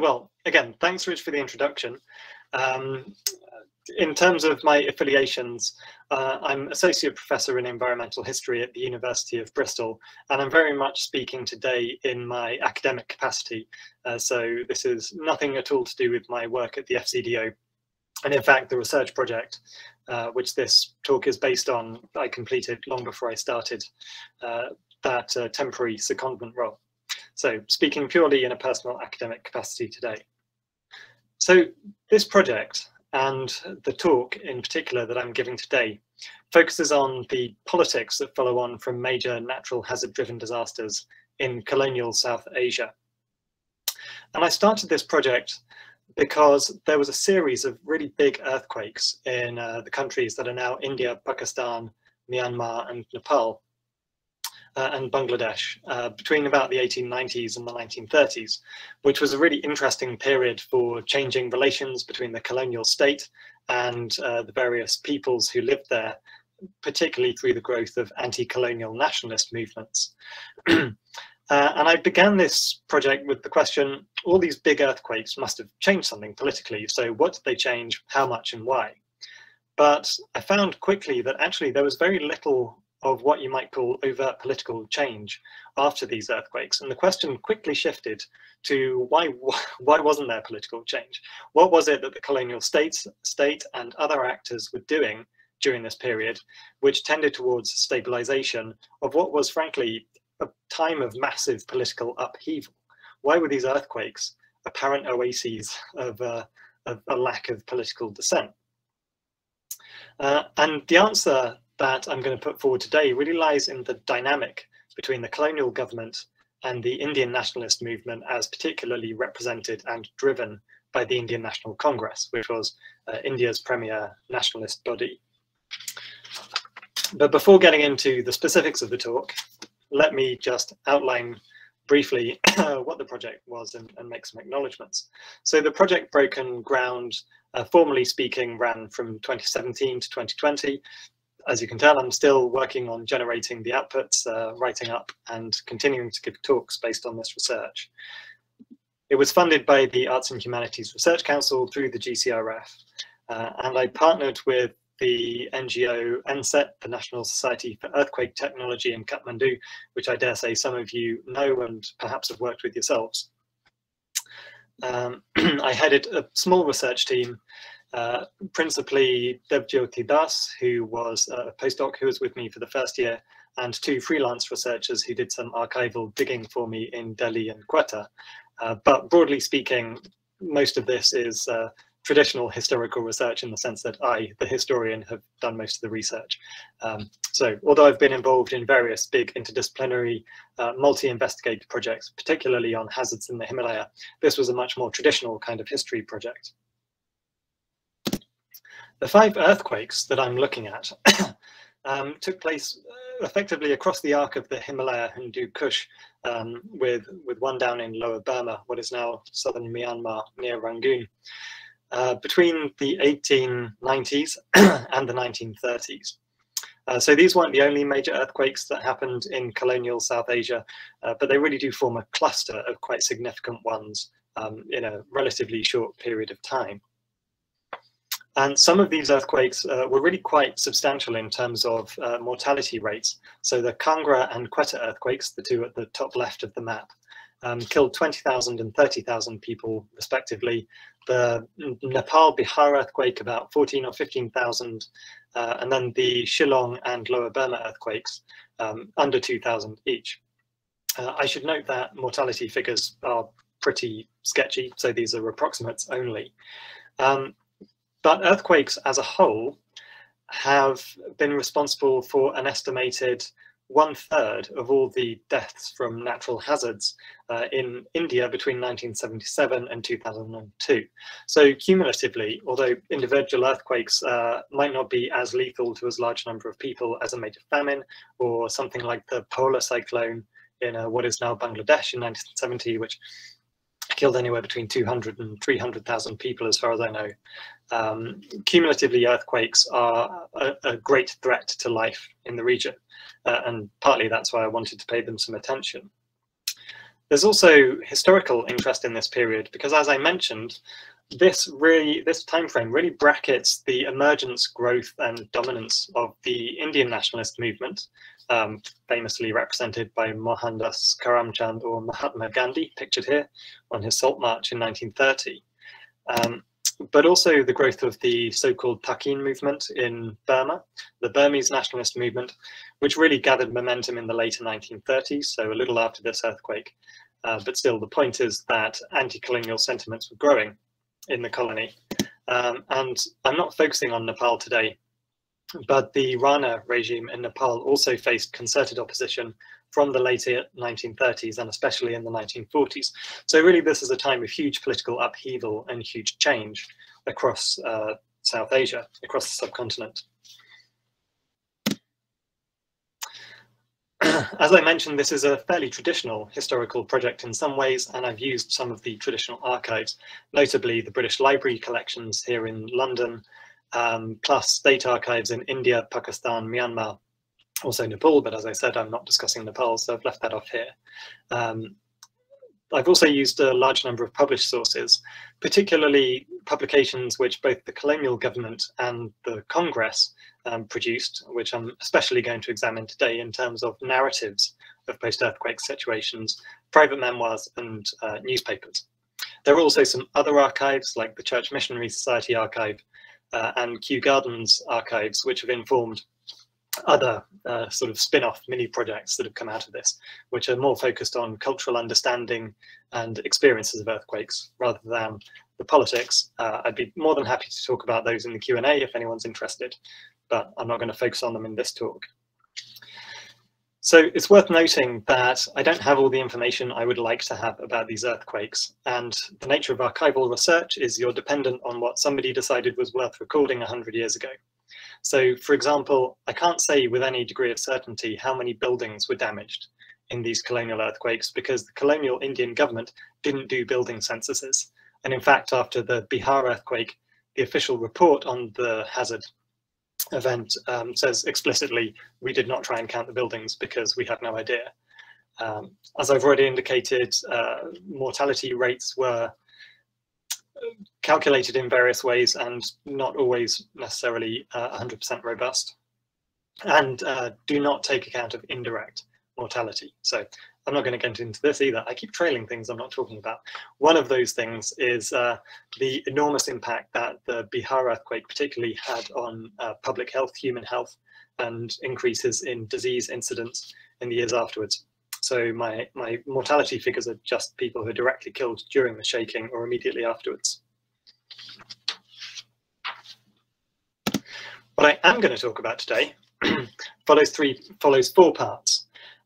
well, again, thanks, Rich, for the introduction. Um, in terms of my affiliations, uh, I'm Associate Professor in Environmental History at the University of Bristol, and I'm very much speaking today in my academic capacity. Uh, so this is nothing at all to do with my work at the FCDO. And in fact, the research project, uh, which this talk is based on, I completed long before I started uh, that uh, temporary secondment role. So speaking purely in a personal academic capacity today. So this project and the talk in particular that I'm giving today focuses on the politics that follow on from major natural hazard driven disasters in colonial South Asia. And I started this project because there was a series of really big earthquakes in uh, the countries that are now India, Pakistan, Myanmar and Nepal uh, and Bangladesh uh, between about the 1890s and the 1930s, which was a really interesting period for changing relations between the colonial state and uh, the various peoples who lived there, particularly through the growth of anti-colonial nationalist movements. Uh, and I began this project with the question, all these big earthquakes must have changed something politically. So what did they change, how much and why? But I found quickly that actually there was very little of what you might call overt political change after these earthquakes. And the question quickly shifted to why, why wasn't there political change? What was it that the colonial states, state and other actors were doing during this period, which tended towards stabilization of what was frankly a time of massive political upheaval? Why were these earthquakes apparent oases of, uh, of a lack of political dissent? Uh, and the answer that I'm going to put forward today really lies in the dynamic between the colonial government and the Indian nationalist movement as particularly represented and driven by the Indian National Congress, which was uh, India's premier nationalist body. But before getting into the specifics of the talk, let me just outline briefly what the project was and, and, make some acknowledgements. So the project Broken Ground, uh, formally speaking, ran from 2017 to 2020 as you can tell, I'm still working on generating the outputs, uh, writing up and continuing to give talks based on this research. It was funded by the Arts and Humanities Research Council through the GCRF, uh, and I partnered with the NGO NSET, the National Society for Earthquake Technology in Kathmandu, which I dare say some of you know and perhaps have worked with yourselves. Um, I headed a small research team uh, principally Debjyoti Das, who was a postdoc who was with me for the first year, and two freelance researchers who did some archival digging for me in Delhi and Quetta. Uh, but broadly speaking, most of this is uh, traditional historical research in the sense that I, the historian, have done most of the research. Um, so although I've been involved in various big interdisciplinary uh, multi-investigator projects, particularly on hazards in the Himalaya, this was a much more traditional kind of history project. The five earthquakes that I'm looking at um, took place uh, effectively across the arc of the Himalaya Hindu Kush, um, with, with one down in Lower Burma, what is now southern Myanmar near Rangoon, uh, between the 1890s and the 1930s. Uh, so these weren't the only major earthquakes that happened in colonial South Asia, uh, but they really do form a cluster of quite significant ones um, in a relatively short period of time. And some of these earthquakes uh, were really quite substantial in terms of uh, mortality rates. So the Kangra and Quetta earthquakes, the two at the top left of the map, um, killed 20,000 and 30,000 people respectively. The Nepal Bihar earthquake, about 14 or 15,000, uh, and then the Shillong and Lower Burma earthquakes, um, under 2,000 each. Uh, I should note that mortality figures are pretty sketchy, so these are approximates only. Um, but earthquakes as a whole have been responsible for an estimated one third of all the deaths from natural hazards uh, in India between 1977 and 2002. So cumulatively, although individual earthquakes uh, might not be as lethal to as large a number of people as a major famine or something like the Bhola cyclone in uh, what is now Bangladesh in 1970, which killed anywhere between 200 and 300,000 people, as far as I know. Um, cumulatively, earthquakes are a, a, great threat to life in the region, uh, and partly that's why I wanted to pay them some attention. There's also historical interest in this period because, as I mentioned, this really this time frame really brackets the emergence, growth, and dominance of the Indian nationalist movement, um, famously represented by Mohandas Karamchand or Mahatma Gandhi, pictured here on his Salt March in 1930. Um, but also the growth of the so-called Thakin movement in Burma, the Burmese nationalist movement, which really gathered momentum in the later 1930s, so a little after this earthquake. Uh, but still, the point is that anti-colonial sentiments were growing in the colony. Um, and I'm not focusing on Nepal today, but the Rana regime in Nepal also faced concerted opposition from the later 1930s and especially in the 1940s. So really this is a time of huge political upheaval and huge change across uh, South Asia, across the subcontinent. As I mentioned, this is a fairly traditional historical project in some ways, and I've used some of the traditional archives, notably the British Library collections here in London, um, plus state archives in India, Pakistan, Myanmar, also Nepal, but as I said, I'm not discussing Nepal, so I've left that off here. Um, I've also used a large number of published sources, particularly publications which both the colonial government and the Congress um, produced, which I'm especially going to examine today in terms of narratives of post-earthquake situations, private memoirs and uh, newspapers. There are also some other archives like the Church Missionary Society archive uh, and Kew Gardens archives, which have informed other uh, sort of spin-off mini projects that have come out of this, which are more focused on cultural understanding and experiences of earthquakes rather than the politics. Uh, I'd be more than happy to talk about those in the Q&A if anyone's interested, but I'm not going to focus on them in this talk. So it's worth noting that I don't have all the information I would like to have about these earthquakes. And the nature of archival research is you're dependent on what somebody decided was worth recording 100 years ago. So for example, I can't say with any degree of certainty how many buildings were damaged in these colonial earthquakes because the colonial Indian government didn't do building censuses. And in fact, after the Bihar earthquake, the official report on the hazard event um, says explicitly, we did not try and count the buildings because we had no idea. Um, as I've already indicated, uh, mortality rates were calculated in various ways and not always necessarily 100% uh, robust and uh, do not take account of indirect mortality. So I'm not going to get into this either. I keep trailing things I'm not talking about. One of those things is uh, the enormous impact that the Bihar earthquake particularly had on uh, public health, human health, and increases in disease incidence in the years afterwards. So my, my mortality figures are just people who are directly killed during the shaking or immediately afterwards. What I am going to talk about today follows three follows four parts.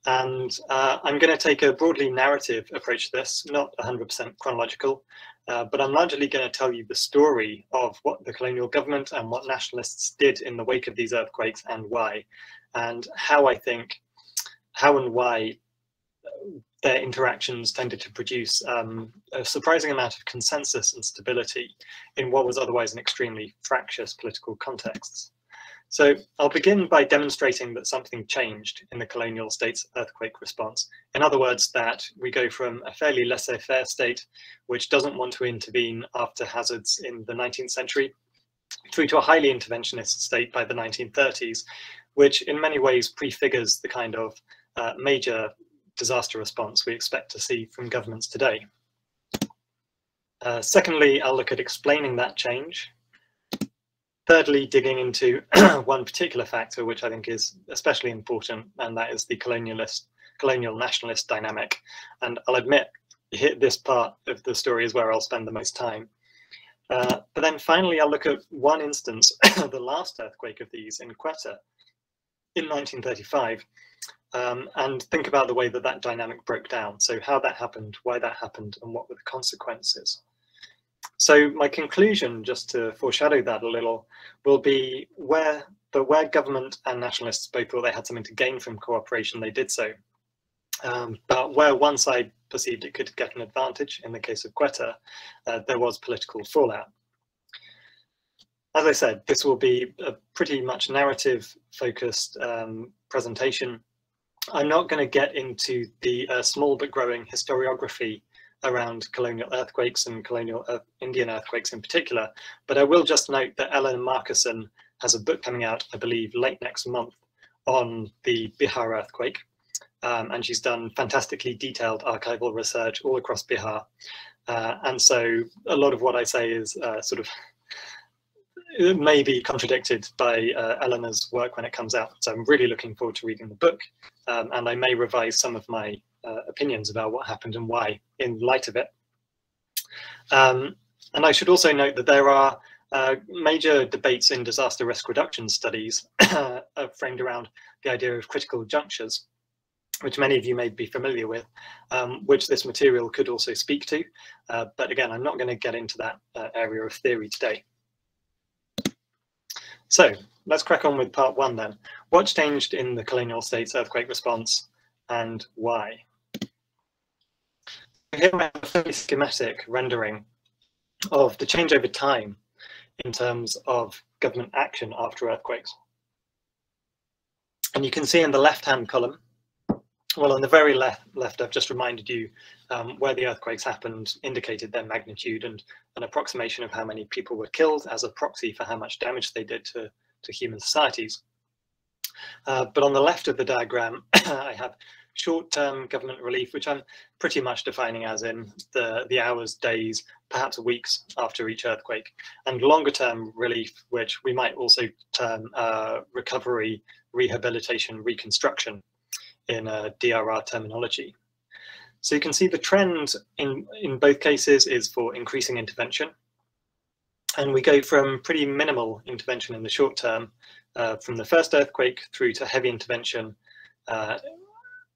And uh, I'm going to take a broadly narrative approach to this, not 100% chronological, uh, but I'm largely going to tell you the story of what the colonial government and what nationalists did in the wake of these earthquakes and why, and how I think, how and why their interactions tended to produce um, a surprising amount of consensus and stability in what was otherwise an extremely fractious political context. So I'll begin by demonstrating that something changed in the colonial state's earthquake response. In other words, that we go from a fairly laissez-faire state, which doesn't want to intervene after hazards in the 19th century, through to a highly interventionist state by the 1930s, which in many ways prefigures the kind of uh, major disaster response we expect to see from governments today. Uh, secondly, I'll look at explaining that change Thirdly, digging into one particular factor, which I think is especially important, and that is the colonialist, colonial nationalist dynamic. And I'll admit, this part of the story is where I'll spend the most time. Uh, but then finally, I'll look at one instance, the last earthquake of these in Quetta in 1935, um, and think about the way that that dynamic broke down. So how that happened, why that happened, and what were the consequences. So my conclusion, just to foreshadow that a little, will be where but where government and nationalists both thought they had something to gain from cooperation, they did so. Um, but where one side perceived it could get an advantage, in the case of Quetta, uh, there was political fallout. As I said, this will be a pretty much narrative focused um, presentation I'm not going to get into the uh, small but growing historiography around colonial earthquakes and colonial uh, Indian earthquakes in particular, but I will just note that Ellen Markussen has a book coming out, I believe, late next month on the Bihar earthquake. Um, and she's done fantastically detailed archival research all across Bihar. Uh, and so a lot of what I say is uh, sort of may be contradicted by uh, Eleanor's work when it comes out. So I'm really looking forward to reading the book, um, and I may revise some of my uh, opinions about what happened and why in light of it. Um, and I should also note that there are uh, major debates in disaster risk reduction studies framed around the idea of critical junctures, which many of you may be familiar with, um, which this material could also speak to. Uh, but again, I'm not going to get into that uh, area of theory today. So let's crack on with part one then. What changed in the colonial states earthquake response and why? Here we have a fairly schematic rendering of the change over time in terms of government action after earthquakes. And you can see in the left-hand column, well, on the very left, left I've just reminded you um, where the earthquakes happened, indicated their magnitude and an approximation of how many people were killed as a proxy for how much damage they did to, to human societies. Uh, but on the left of the diagram, I have short-term government relief, which I'm pretty much defining as in the, the hours, days, perhaps weeks after each earthquake, and longer-term relief, which we might also term uh, recovery, rehabilitation, reconstruction in uh, DRR terminology. So you can see the trend in, in both cases is for increasing intervention. And we go from pretty minimal intervention in the short term, uh, from the first earthquake through to heavy intervention uh,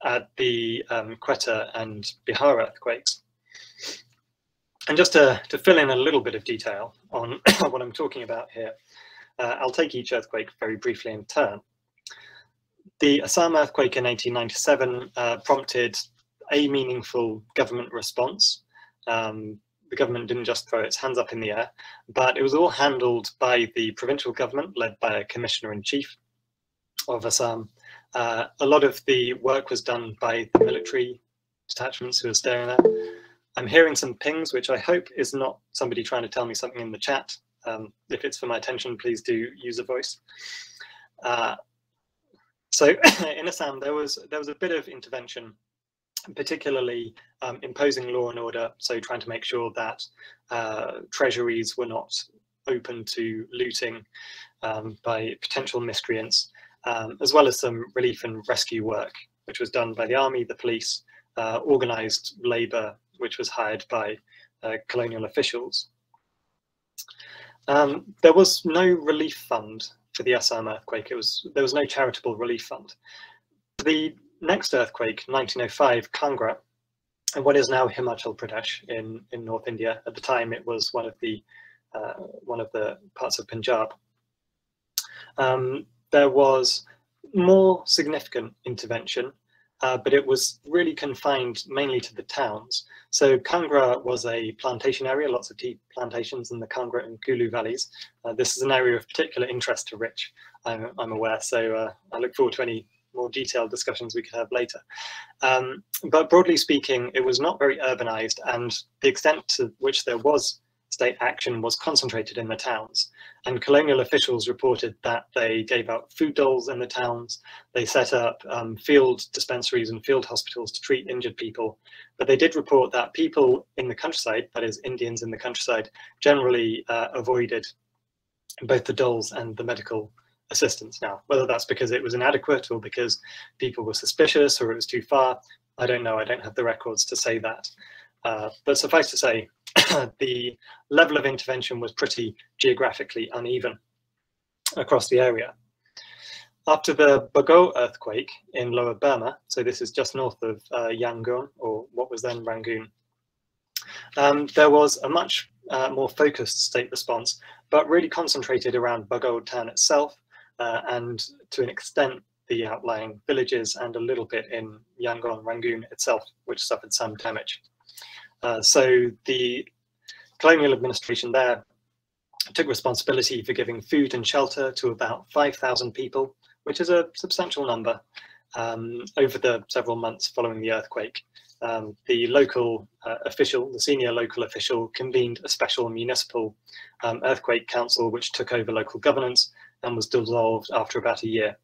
at the um, Quetta and Bihar earthquakes. And just to, to fill in a little bit of detail on what I'm talking about here, uh, I'll take each earthquake very briefly in turn. The Assam earthquake in 1897 uh, prompted a meaningful government response. Um, the government didn't just throw its hands up in the air, but it was all handled by the provincial government led by a commissioner in chief of Assam. Uh, a lot of the work was done by the military detachments who are staying there. I'm hearing some pings, which I hope is not somebody trying to tell me something in the chat. Um, if it's for my attention, please do use a voice. Uh, so in Assam, there was there was a bit of intervention particularly um, imposing law and order, so trying to make sure that uh, treasuries were not open to looting um, by potential miscreants, um, as well as some relief and rescue work, which was done by the army, the police, uh, organized labor, which was hired by uh, colonial officials. Um, there was no relief fund for the Assam earthquake. It was there was no charitable relief fund. The next earthquake, 1905, Kangra, and what is now Himachal Pradesh in, in North India. At the time, it was one of the uh, one of the parts of Punjab. Um, there was more significant intervention, uh, but it was really confined mainly to the towns. So Kangra was a plantation area, lots of tea plantations in the Kangra and Kulu valleys. Uh, this is an area of particular interest to Rich, I'm, I'm aware, so uh, I look forward to any more detailed discussions we could have later. Um, but broadly speaking, it was not very urbanized and the extent to which there was state action was concentrated in the towns. And colonial officials reported that they gave out food doles in the towns, they set up um, field dispensaries and field hospitals to treat injured people. But they did report that people in the countryside, that is Indians in the countryside, generally uh, avoided both the doles and the medical assistance now. Whether that's because it was inadequate or because people were suspicious or it was too far, I don't know. I don't have the records to say that. Uh, but suffice to say, the level of intervention was pretty geographically uneven across the area. After the Bago earthquake in Lower Burma, so this is just north of uh, Yangon, or what was then Rangoon, um, there was a much uh, more focused state response, but really concentrated around Bago town itself uh, and to an extent the outlying villages and a little bit in Yangon, Rangoon itself, which suffered some damage. Uh, so the colonial administration there took responsibility for giving food and shelter to about 5,000 people, which is a substantial number. um, over the several months following the earthquake. Um, the local uh, official, the senior local official, convened a special municipal um, earthquake council which took over local governance and was dissolved after about a year.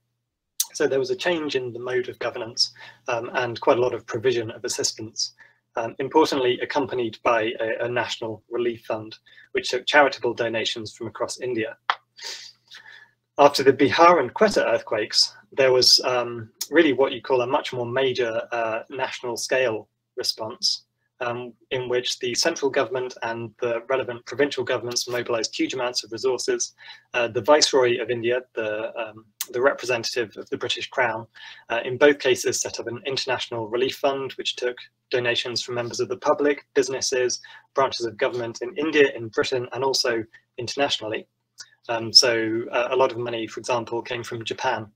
So there was a change in the mode of governance um, and quite a lot of provision of assistance, um, importantly accompanied by a, a, national relief fund, which took charitable donations from across India. After the Bihar and Quetta earthquakes, there was um, really what you call a much more major uh, national scale response um, in which the central government and the relevant provincial governments mobilized huge amounts of resources. Uh, the Viceroy of India, the, um, the representative of the British Crown, uh, in both cases set up an international relief fund which took donations from members of the public, businesses, branches of government in India, in Britain, and also internationally. Um, so uh, a lot of money, for example, came from Japan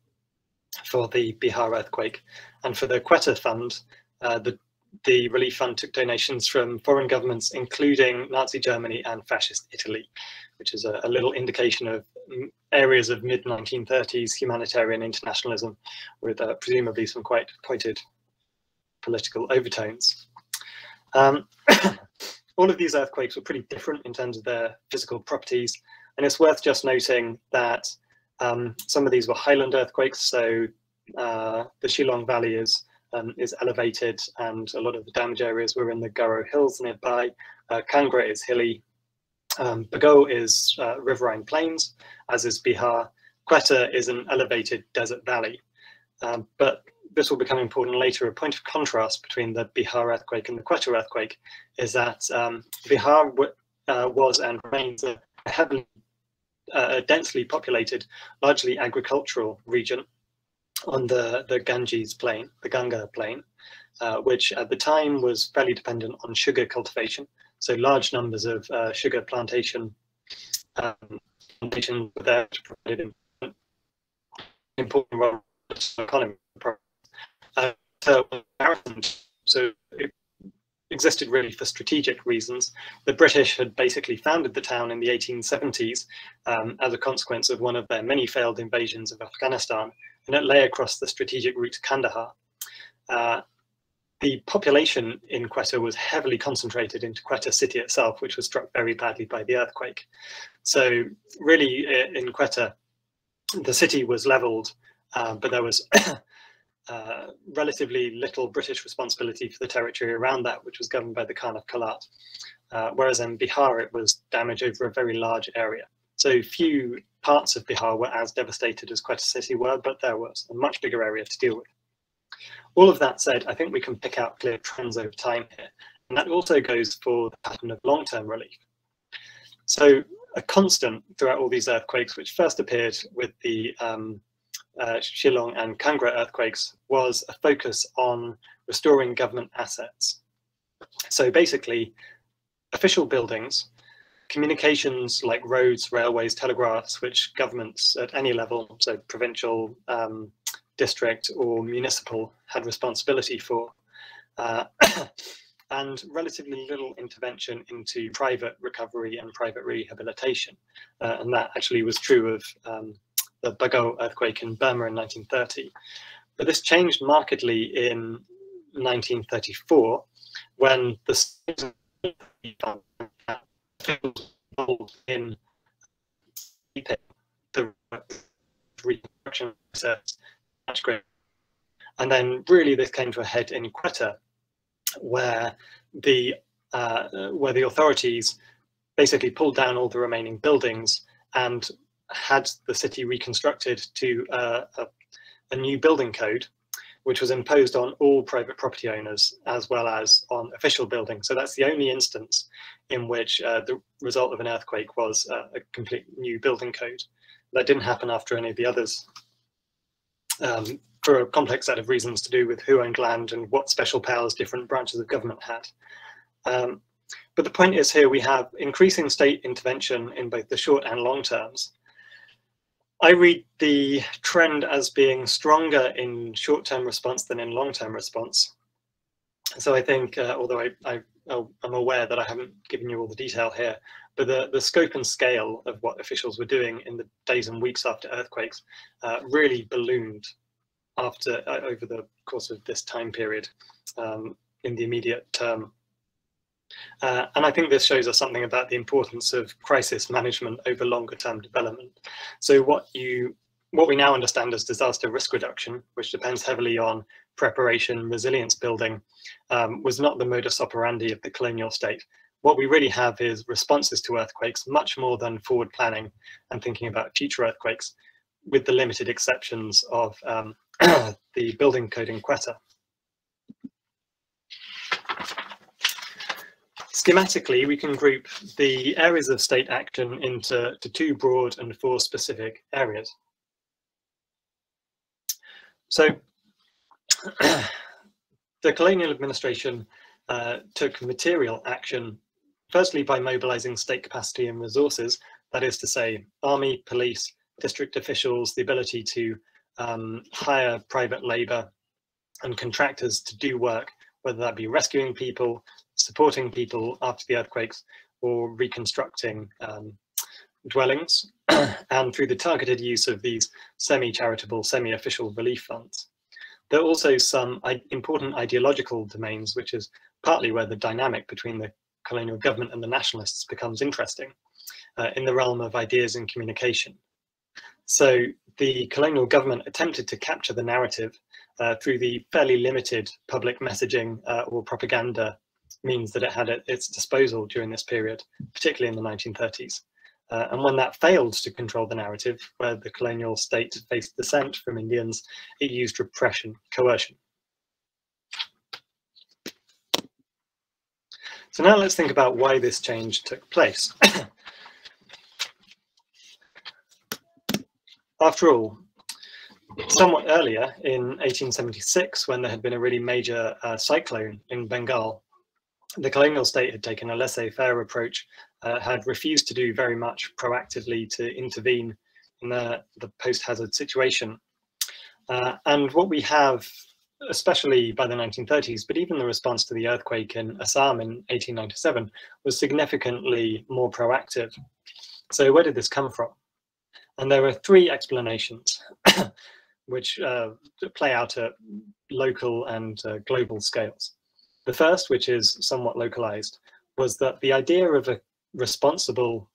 for the Bihar earthquake. And for the Quetta Fund, uh, the the relief fund took donations from foreign governments, including Nazi Germany and fascist Italy, which is a, a little indication of areas of mid 1930s humanitarian internationalism with uh, presumably some quite pointed political overtones. Um, all of these earthquakes were pretty different in terms of their physical properties, and it's worth just noting that um, some of these were highland earthquakes, so uh, the Shillong Valley is um, is elevated and a lot of the damage areas were in the Garo Hills nearby. Uh, Kangra is hilly. Um, Bago is uh, riverine plains, as is Bihar. Quetta is an elevated desert valley. Um, but this will become important later. A point of contrast between the Bihar earthquake and the Quetta earthquake is that um, Bihar uh, was and remains a heavily, uh, densely populated, largely agricultural region on the, the Ganges plain, the Ganga plain, uh, which at the time was fairly dependent on sugar cultivation. So large numbers of uh, sugar plantation um, plantations were there to provide an important role in economy. Uh, so, so it existed really for strategic reasons. The British had basically founded the town in the 1870s um, as a consequence of one of their many failed invasions of Afghanistan and it lay across the strategic route to Kandahar. Uh, the population in Quetta was heavily concentrated into Quetta city itself, which was struck very badly by the earthquake. So really in Quetta, the city was leveled, uh, but there was uh, relatively little British responsibility for the territory around that, which was governed by the Khan of Kalat. Uh, whereas in Bihar, it was damage over a very large area. So few parts of Bihar were as devastated as Quetta City were, but there was a much bigger area to deal with. All of that said, I think we can pick out clear trends over time here, and that also goes for the pattern of long-term relief. So a constant throughout all these earthquakes, which first appeared with the um, uh, Shillong and Kangra earthquakes, was a focus on restoring government assets. So basically, official buildings communications like roads, railways, telegraphs, which governments at any level, so provincial, um, district or municipal, had responsibility for. Uh, and relatively little intervention into private recovery and private rehabilitation. Uh, and that actually was true of um, the Bago earthquake in Burma in 1930. But this changed markedly in 1934 when the in the reconstruction process much greater. And then really this came to a head in Quetta, where the uh, where the authorities basically pulled down all the remaining buildings and had the city reconstructed to uh, a, a new building code which was imposed on all private property owners as well as on official buildings. So that's the only instance in which uh, the result of an earthquake was uh, a complete new building code. That didn't happen after any of the others um, for a complex set of reasons to do with who owned land and what special powers different branches of government had. Um, but the point is here we have increasing state intervention in both the short and long terms, I read the trend as being stronger in short-term response than in long-term response. So I think, uh, although I, I, am aware that I haven't given you all the detail here, but the, the scope and scale of what officials were doing in the days and weeks after earthquakes uh, really ballooned after uh, over the course of this time period um, in the immediate term. Uh, and I think this shows us something about the importance of crisis management over longer term development. So what you what we now understand as disaster risk reduction, which depends heavily on preparation, resilience building, um, was not the modus operandi of the colonial state. What we really have is responses to earthquakes, much more than forward planning and thinking about future earthquakes, with the limited exceptions of um, the building code in Quetta. Schematically, we can group the areas of state action into two broad and four specific areas. So the colonial administration uh, took material action, firstly by mobilizing state capacity and resources, that is to say, army, police, district officials, the ability to um, hire private labor and contractors to do work, whether that be rescuing people, supporting people after the earthquakes, or reconstructing um, dwellings and through the targeted use of these semi-charitable, semi-official relief funds. There are also some important ideological domains, which is partly where the dynamic between the colonial government and the nationalists becomes interesting uh, in the realm of ideas and communication. So the colonial government attempted to capture the narrative uh, through the fairly limited public messaging uh, or propaganda means that it had at its disposal during this period, particularly in the 1930s. Uh, and when that failed to control the narrative, where the colonial state faced dissent from Indians, it used repression, coercion. So now let's think about why this change took place. After all, somewhat earlier in 1876, when there had been a really major uh, cyclone in Bengal, the colonial state had taken a laissez-faire approach, uh, had refused to do very much proactively to intervene in the, the post-hazard situation. Uh, and what we have, especially by the 1930s, but even the response to the earthquake in Assam in 1897 was significantly more proactive. So where did this come from? And there are three explanations which uh, play out at local and uh, global scales. The first, which is somewhat localized, was that the idea of a responsible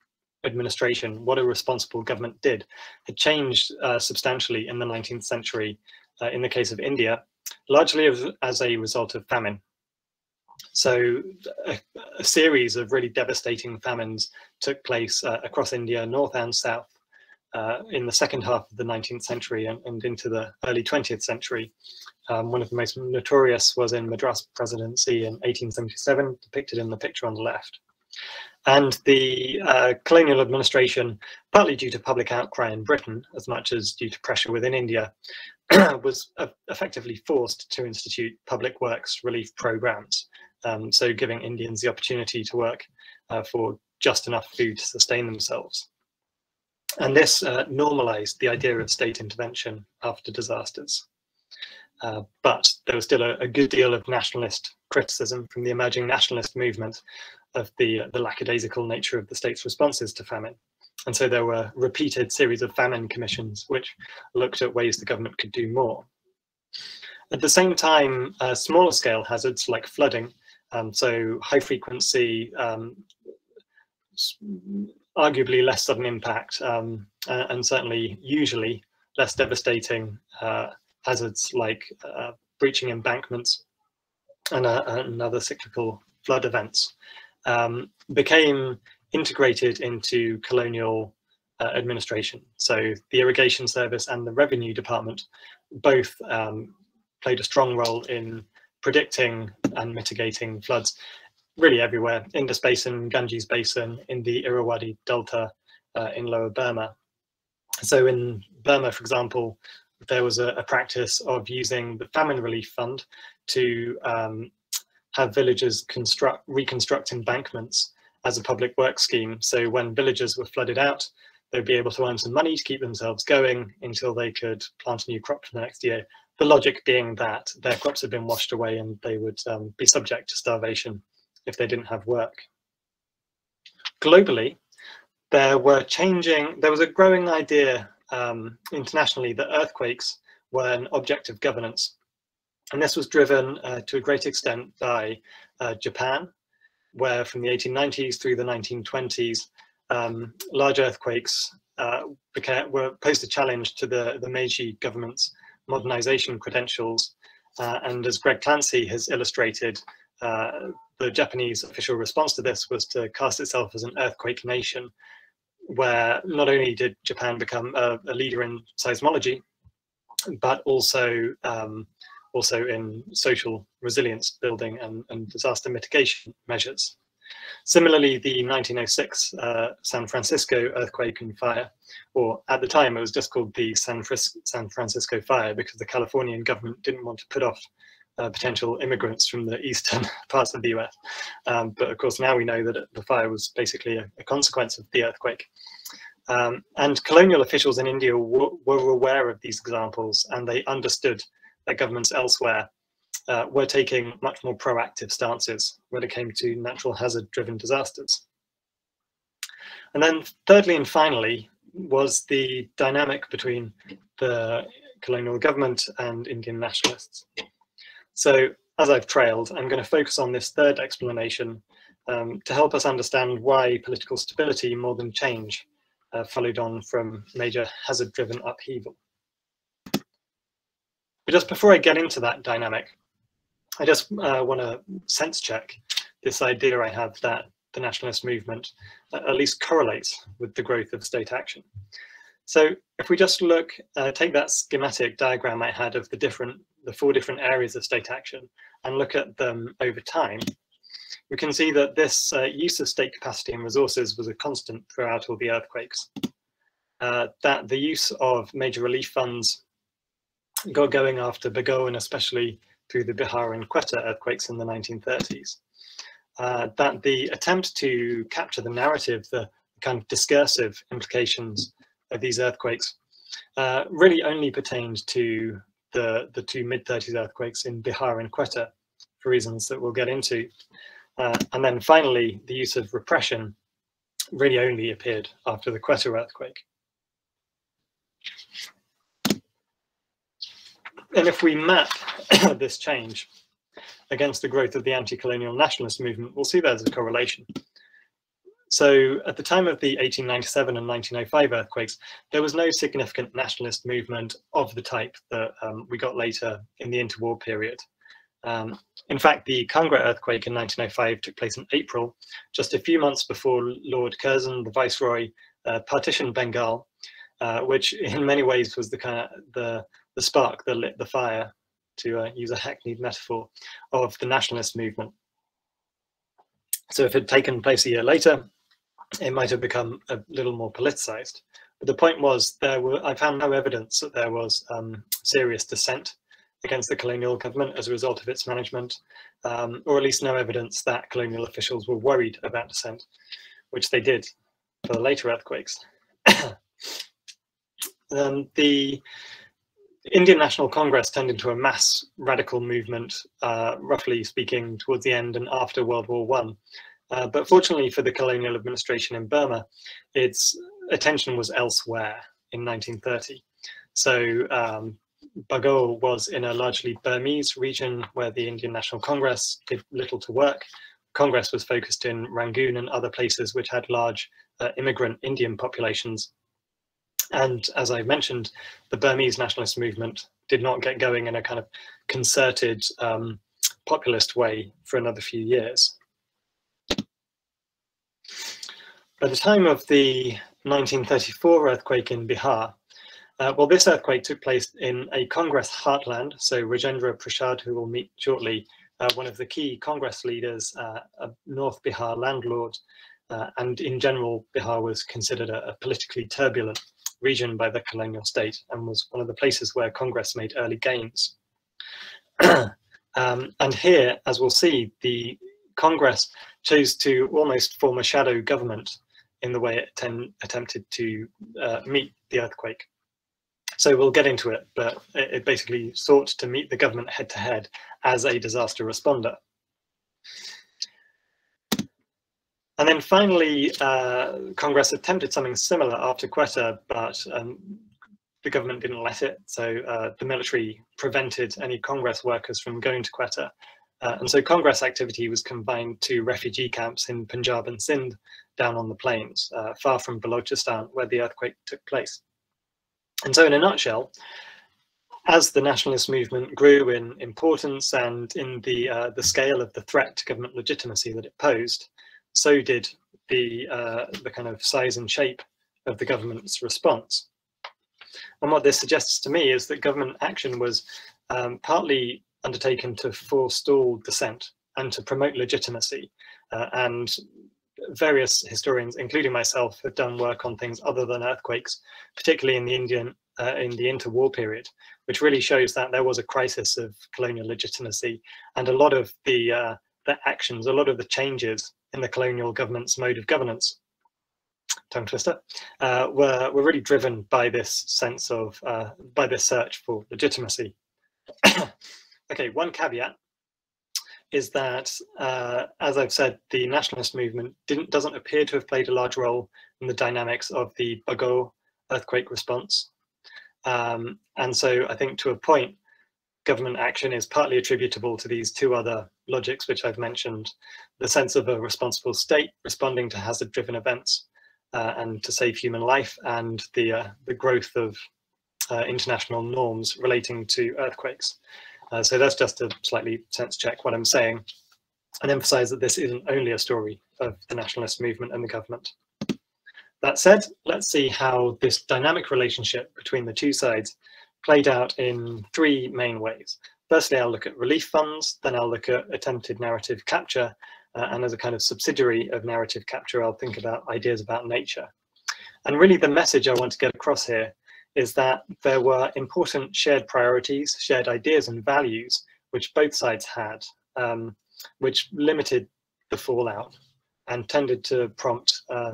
administration, what a responsible government did, had changed uh, substantially in the 19th century uh, in the case of India, largely as, a result of famine. So a, a, series of really devastating famines took place uh, across India, north and south, uh, in the second half of the 19th century and, and into the early 20th century. Um, one of the most notorious was in Madras Presidency in 1877, depicted in the picture on the left. And the uh, colonial administration, partly due to public outcry in Britain, as much as due to pressure within India, was uh, effectively forced to institute public works relief programs. Um, so giving Indians the opportunity to work uh, for just enough food to sustain themselves. And this uh, normalized the idea of state intervention after disasters. Uh, but there was still a, a, good deal of nationalist criticism from the emerging nationalist movement of the, uh, the lackadaisical nature of the state's responses to famine. And so there were repeated series of famine commissions which looked at ways the government could do more. At the same time, uh, smaller scale hazards like flooding, um, so high frequency, um, arguably less sudden impact, um, and certainly usually less devastating uh, hazards like uh, breaching embankments and, uh, and other cyclical flood events um, became integrated into colonial uh, administration. So the irrigation service and the revenue department both um, played a strong role in predicting and mitigating floods really everywhere, Indus Basin, Ganges Basin, in the Irrawaddy Delta uh, in lower Burma. So in Burma, for example, there was a, a practice of using the famine relief fund to um, have villagers construct reconstruct embankments as a public work scheme. So when villagers were flooded out, they'd be able to earn some money to keep themselves going until they could plant a new crop for the next year. The logic being that their crops had been washed away and they would um, be subject to starvation if they didn't have work. Globally, there were changing, there was a growing idea um, internationally that earthquakes were an object of governance. And this was driven uh, to a great extent by uh, Japan, where from the 1890s through the 1920s, um, large earthquakes uh, became, were posed a challenge to the, the Meiji government's modernization credentials. Uh, and as Greg Clancey has illustrated, uh, the Japanese official response to this was to cast itself as an earthquake nation, where not only did Japan become a, a leader in seismology, but also um, also in social resilience building and, and disaster mitigation measures. Similarly, the 1906 uh, San Francisco earthquake and fire, or at the time it was just called the San, Fris San Francisco fire because the Californian government didn't want to put off uh, potential immigrants from the eastern parts of the US. Um, but of course, now we know that the fire was basically a, a consequence of the earthquake. Um, and colonial officials in India were aware of these examples and they understood that governments elsewhere uh, were taking much more proactive stances when it came to natural hazard driven disasters. And then thirdly and finally was the dynamic between the colonial government and Indian nationalists. So as I've trailed, I'm going to focus on this third explanation um, to help us understand why political stability more than change uh, followed on from major hazard-driven upheaval. But just before I get into that dynamic, I just uh, want to sense check this idea I have that the nationalist movement uh, at least correlates with the growth of state action. So if we just look, uh, take that schematic diagram I had of the different the four different areas of state action and look at them over time, we can see that this uh, use of state capacity and resources was a constant throughout all the earthquakes. Uh, that the use of major relief funds got going after Bago especially through the Bihar and Quetta earthquakes in the 1930s. Uh, that the attempt to capture the narrative, the kind of discursive implications of these earthquakes, uh, really only pertained to the, the two mid-30s earthquakes in Bihar and Quetta for reasons that we'll get into. Uh, and then finally, the use of repression really only appeared after the Quetta earthquake. And if we map this change against the growth of the anti-colonial nationalist movement, we'll see there's a correlation. So at the time of the 1897 and 1905 earthquakes, there was no significant nationalist movement of the type that um, we got later in the interwar period. Um, in fact, the Kangra earthquake in 1905 took place in April, just a few months before Lord Curzon, the Viceroy, uh, partitioned Bengal, uh, which in many ways was the kind of the, the spark that lit the fire, to uh, use a hackneyed metaphor, of the nationalist movement. So if it had taken place a year later, it might have become a little more politicized. But the point was, there were I found no evidence that there was um, serious dissent against the colonial government as a result of its management, um, or at least no evidence that colonial officials were worried about dissent, which they did for the later earthquakes. um, the Indian National Congress turned into a mass radical movement, uh, roughly speaking, towards the end and after World War One. Uh, but fortunately for the colonial administration in Burma, its attention was elsewhere in 1930. So um, Bago was in a largely Burmese region where the Indian National Congress did little to work. Congress was focused in Rangoon and other places which had large uh, immigrant Indian populations. And as I mentioned, the Burmese nationalist movement did not get going in a kind of concerted um, populist way for another few years. By the time of the 1934 earthquake in Bihar, uh, well, this earthquake took place in a Congress heartland. So Rajendra Prasad, who we'll meet shortly, uh, one of the key Congress leaders, uh, a North Bihar landlord, uh, and in general, Bihar was considered a, a, politically turbulent region by the colonial state and was one of the places where Congress made early gains. um, and here, as we'll see, the Congress chose to almost form a shadow government in the way it attempted to uh, meet the earthquake. So we'll get into it, but it, basically sought to meet the government head to head as a disaster responder. And then finally, uh, Congress attempted something similar after Quetta, but um, the government didn't let it. So uh, the military prevented any Congress workers from going to Quetta. Uh, and so Congress activity was confined to refugee camps in Punjab and Sindh down on the plains, uh, far from Balochistan, where the earthquake took place. And so in a nutshell, as the nationalist movement grew in importance and in the, uh, the scale of the threat to government legitimacy that it posed, so did the, uh, the kind of size and shape of the government's response. And what this suggests to me is that government action was um, partly undertaken to forestall dissent and to promote legitimacy. Uh, and various historians, including myself, have done work on things other than earthquakes, particularly in the Indian uh, in the interwar period, which really shows that there was a crisis of colonial legitimacy, and a lot of the uh, the actions, a lot of the changes in the colonial government's mode of governance, tongue twister, uh, were were really driven by this sense of uh, by this search for legitimacy. okay, one caveat is that, uh, as I've said, the nationalist movement didn't doesn't appear to have played a large role in the dynamics of the Bhagaut earthquake response. Um, and so I think to a point, government action is partly attributable to these two other logics, which I've mentioned, the sense of a responsible state responding to hazard-driven events uh, and to save human life, and the, uh, the growth of uh, international norms relating to earthquakes. Uh, so that's just to slightly sense check what I'm saying and emphasize that this isn't only a story of the nationalist movement and the government. That said, let's see how this dynamic relationship between the two sides played out in three main ways. Firstly, I'll look at relief funds, then I'll look at attempted narrative capture, uh, and as a kind of subsidiary of narrative capture, I'll think about ideas about nature. And really the message I want to get across here is that there were important shared priorities, shared ideas and values, which both sides had, um, which limited the fallout and tended to prompt uh,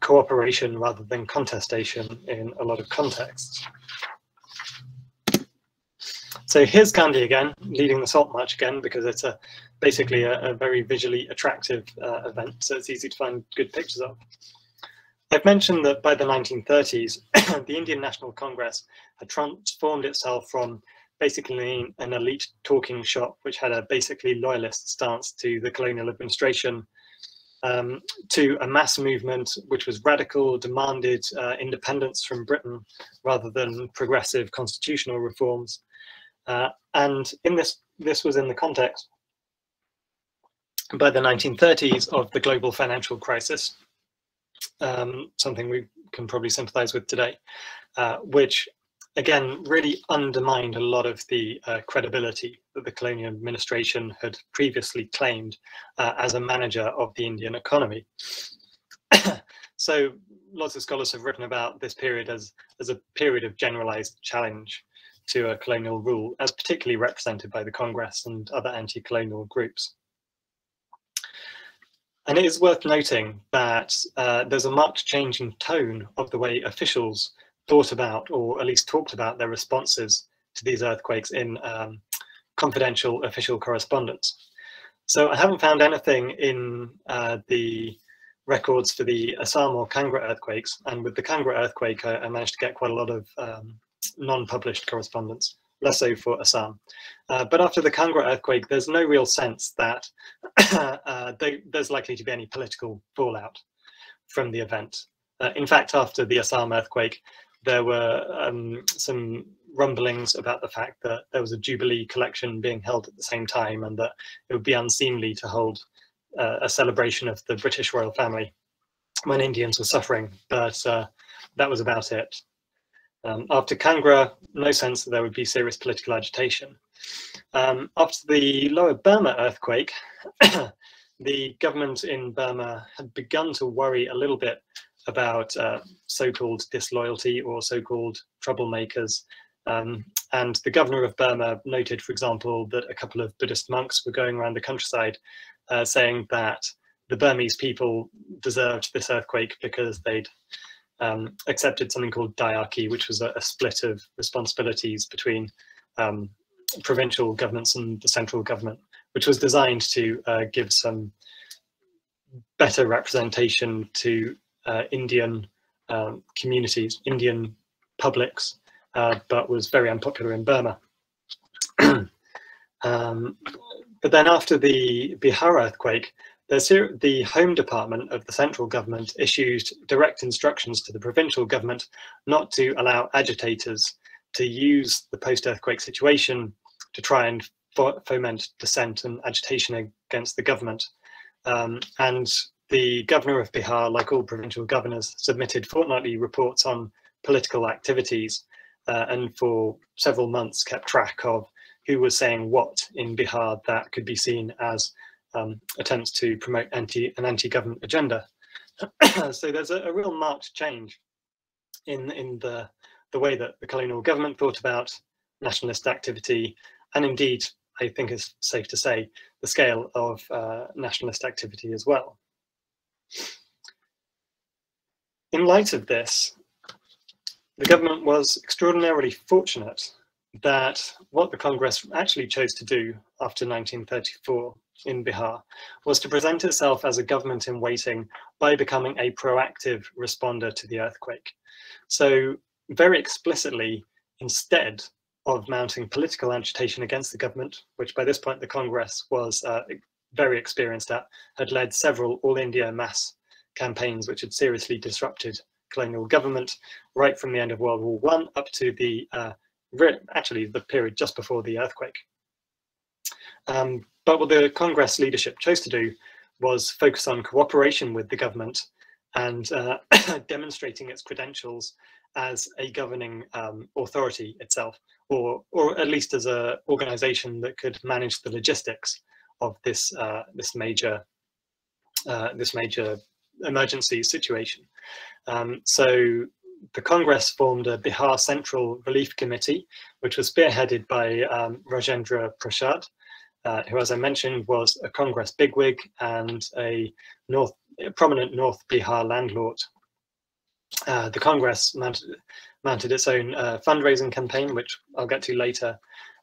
cooperation rather than contestation in a lot of contexts. So here's Gandhi again, leading the salt march again, because it's a basically a, a very visually attractive uh, event, so it's easy to find good pictures of. I've mentioned that by the 1930s, the Indian National Congress had transformed itself from basically an elite talking shop, which had a basically loyalist stance to the colonial administration, um, to a mass movement which was radical, demanded uh, independence from Britain rather than progressive constitutional reforms. Uh, and in this, this was in the context by the 1930s of the global financial crisis, um, something we can probably sympathize with today, uh, which again really undermined a lot of the uh, credibility that the colonial administration had previously claimed uh, as a manager of the Indian economy. so lots of scholars have written about this period as, as a period of generalized challenge to a colonial rule, as particularly represented by the Congress and other anti-colonial groups. And it is worth noting that uh, there's a marked change in tone of the way officials thought about, or at least talked about their responses to these earthquakes in um, confidential official correspondence. So I haven't found anything in uh, the records for the Assam or Kangra earthquakes. And with the Kangra earthquake, I, I managed to get quite a lot of um, non-published correspondence less so for Assam. Uh, but after the Kangra earthquake, there's no real sense that uh, they, there's likely to be any political fallout from the event. Uh, in fact, after the Assam earthquake, there were um, some rumblings about the fact that there was a Jubilee collection being held at the same time and that it would be unseemly to hold uh, a celebration of the British royal family when Indians were suffering, but uh, that was about it. Um, after Kangra, no sense that there would be serious political agitation. Um, after the lower Burma earthquake, the government in Burma had begun to worry a little bit about uh, so-called disloyalty or so-called troublemakers. Um, and the governor of Burma noted, for example, that a couple of Buddhist monks were going around the countryside uh, saying that the Burmese people deserved this earthquake because they'd um, accepted something called diarchy, which was a, a split of responsibilities between um, provincial governments and the central government, which was designed to uh, give some better representation to uh, Indian um, communities, Indian publics, uh, but was very unpopular in Burma. um, but then after the Bihar earthquake, the Home Department of the central government issued direct instructions to the provincial government not to allow agitators to use the post-earthquake situation to try and foment dissent and agitation against the government. Um, and the governor of Bihar, like all provincial governors, submitted fortnightly reports on political activities uh, and for several months kept track of who was saying what in Bihar that could be seen as um, attempts to promote anti an anti-government agenda. so there's a, a, real marked change in in the the way that the colonial government thought about nationalist activity, and indeed, I think it's safe to say, the scale of uh, nationalist activity as well. In light of this, the government was extraordinarily fortunate that what the Congress actually chose to do after 1934 in Bihar was to present itself as a government in waiting by becoming a proactive responder to the earthquake. So very explicitly, instead of mounting political agitation against the government, which by this point the Congress was uh, very experienced at, had led several all India mass campaigns which had seriously disrupted colonial government right from the end of World War One up to the uh, actually the period just before the earthquake. Um, but what the Congress leadership chose to do was focus on cooperation with the government and uh, demonstrating its credentials as a governing um, authority itself, or or at least as an organization that could manage the logistics of this uh, this major uh, this major emergency situation. Um, so the Congress formed a Bihar Central Relief Committee, which was spearheaded by um, Rajendra Prasad, uh, who, as I mentioned, was a Congress bigwig and a North a prominent North Bihar landlord. Uh, the Congress mounted, mounted its own uh, fundraising campaign, which I'll get to later,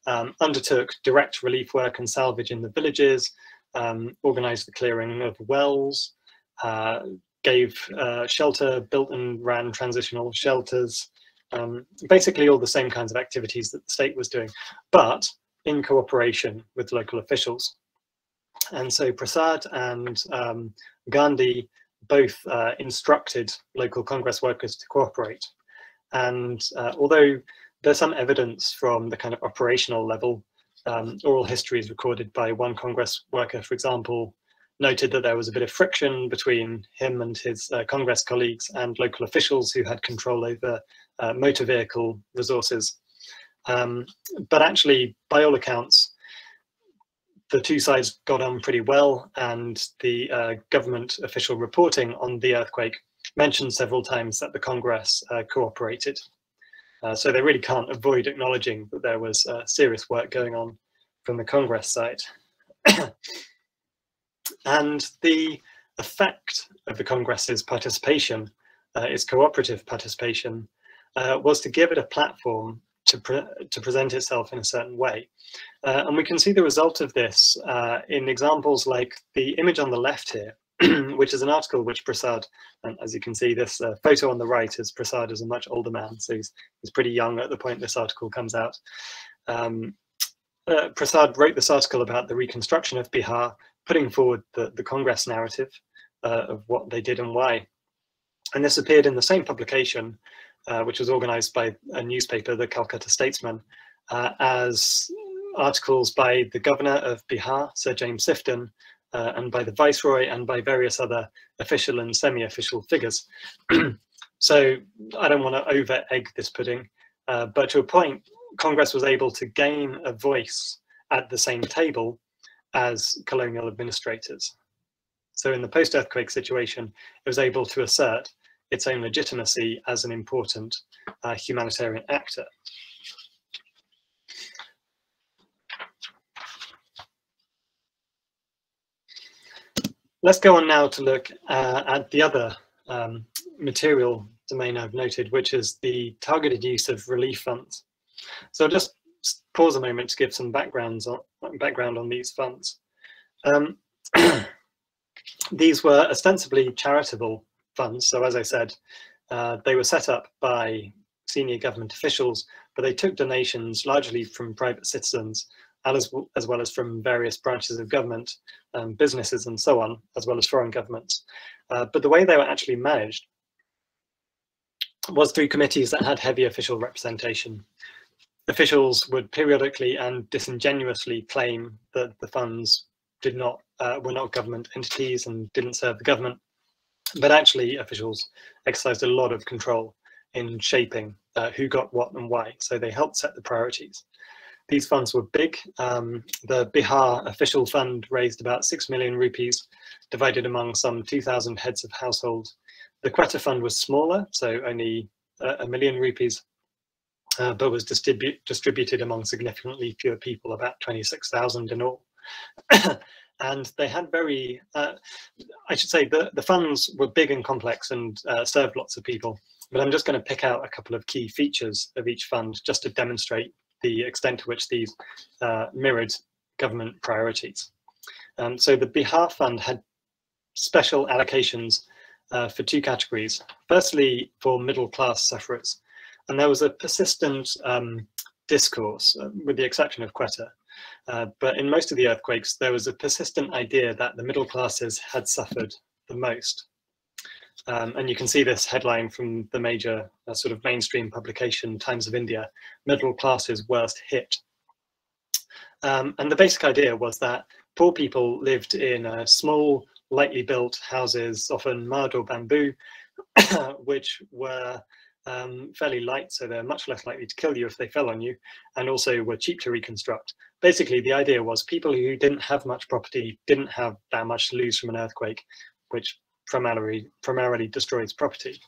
um, undertook direct relief work and salvage in the villages, um, organized the clearing of wells, uh, gave uh, shelter, built and ran transitional shelters, um, basically all the same kinds of activities that the state was doing, but in cooperation with local officials. And so Prasad and um, Gandhi both uh, instructed local Congress workers to cooperate. And uh, although there's some evidence from the kind of operational level, um, oral histories recorded by one Congress worker, for example, noted that there was a bit of friction between him and his uh, Congress colleagues and local officials who had control over uh, motor vehicle resources. Um, but actually, by all accounts, the two sides got on pretty well, and the uh, government official reporting on the earthquake mentioned several times that the Congress uh, cooperated. Uh, so they really can't avoid acknowledging that there was uh, serious work going on from the Congress side. And the effect of the Congress's participation, uh, its cooperative participation, uh, was to give it a platform to, pre to present itself in a certain way. Uh, and we can see the result of this uh, in examples like the image on the left here, which is an article which Prasad, and as you can see, this uh, photo on the right is Prasad as a much older man, so he's, he's pretty young at the point this article comes out. Um, uh, Prasad wrote this article about the reconstruction of Bihar putting forward the, the Congress narrative uh, of what they did and why. And this appeared in the same publication, uh, which was organized by a newspaper, the Calcutta Statesman, uh, as articles by the governor of Bihar, Sir James Sifton, uh, and by the viceroy and by various other official and semi-official figures. so I don't want to over egg this pudding, uh, but to a point, Congress was able to gain a voice at the same table as colonial administrators. So in the post-earthquake situation, it was able to assert its own legitimacy as an important uh, humanitarian actor. Let's go on now to look uh, at the other um, material domain I've noted, which is the targeted use of relief funds. So just pause a moment to give some backgrounds on, background on these funds. Um, these were ostensibly charitable funds. So as I said, uh, they were set up by senior government officials, but they took donations largely from private citizens as, as well as from various branches of government, um, businesses and so on, as well as foreign governments. Uh, but the way they were actually managed was through committees that had heavy official representation. Officials would periodically and disingenuously claim that the funds did not uh, were not government entities and didn't serve the government, but actually officials exercised a lot of control in shaping uh, who got what and why. So they helped set the priorities. These funds were big. Um, the Bihar official fund raised about 6 million rupees, divided among some 2,000 heads of household. The Quetta fund was smaller, so only uh, a million rupees, uh, but was distribu distributed among significantly fewer people, about 26,000 in all. and they had very, uh, I should say, the, the funds were big and complex and uh, served lots of people. But I'm just going to pick out a couple of key features of each fund just to demonstrate the extent to which these uh, mirrored government priorities. Um, so the Bihar Fund had special allocations uh, for two categories. Firstly, for middle class sufferers. And there was a persistent um, discourse, uh, with the exception of Quetta, uh, but in most of the earthquakes, there was a persistent idea that the middle classes had suffered the most. Um, and you can see this headline from the major uh, sort of mainstream publication, Times of India, middle classes worst hit. Um, and the basic idea was that poor people lived in uh, small, lightly built houses, often mud or bamboo, which were um, fairly light, so they're much less likely to kill you if they fell on you, and also were cheap to reconstruct. Basically, the idea was people who didn't have much property didn't have that much to lose from an earthquake, which primarily, primarily destroys property.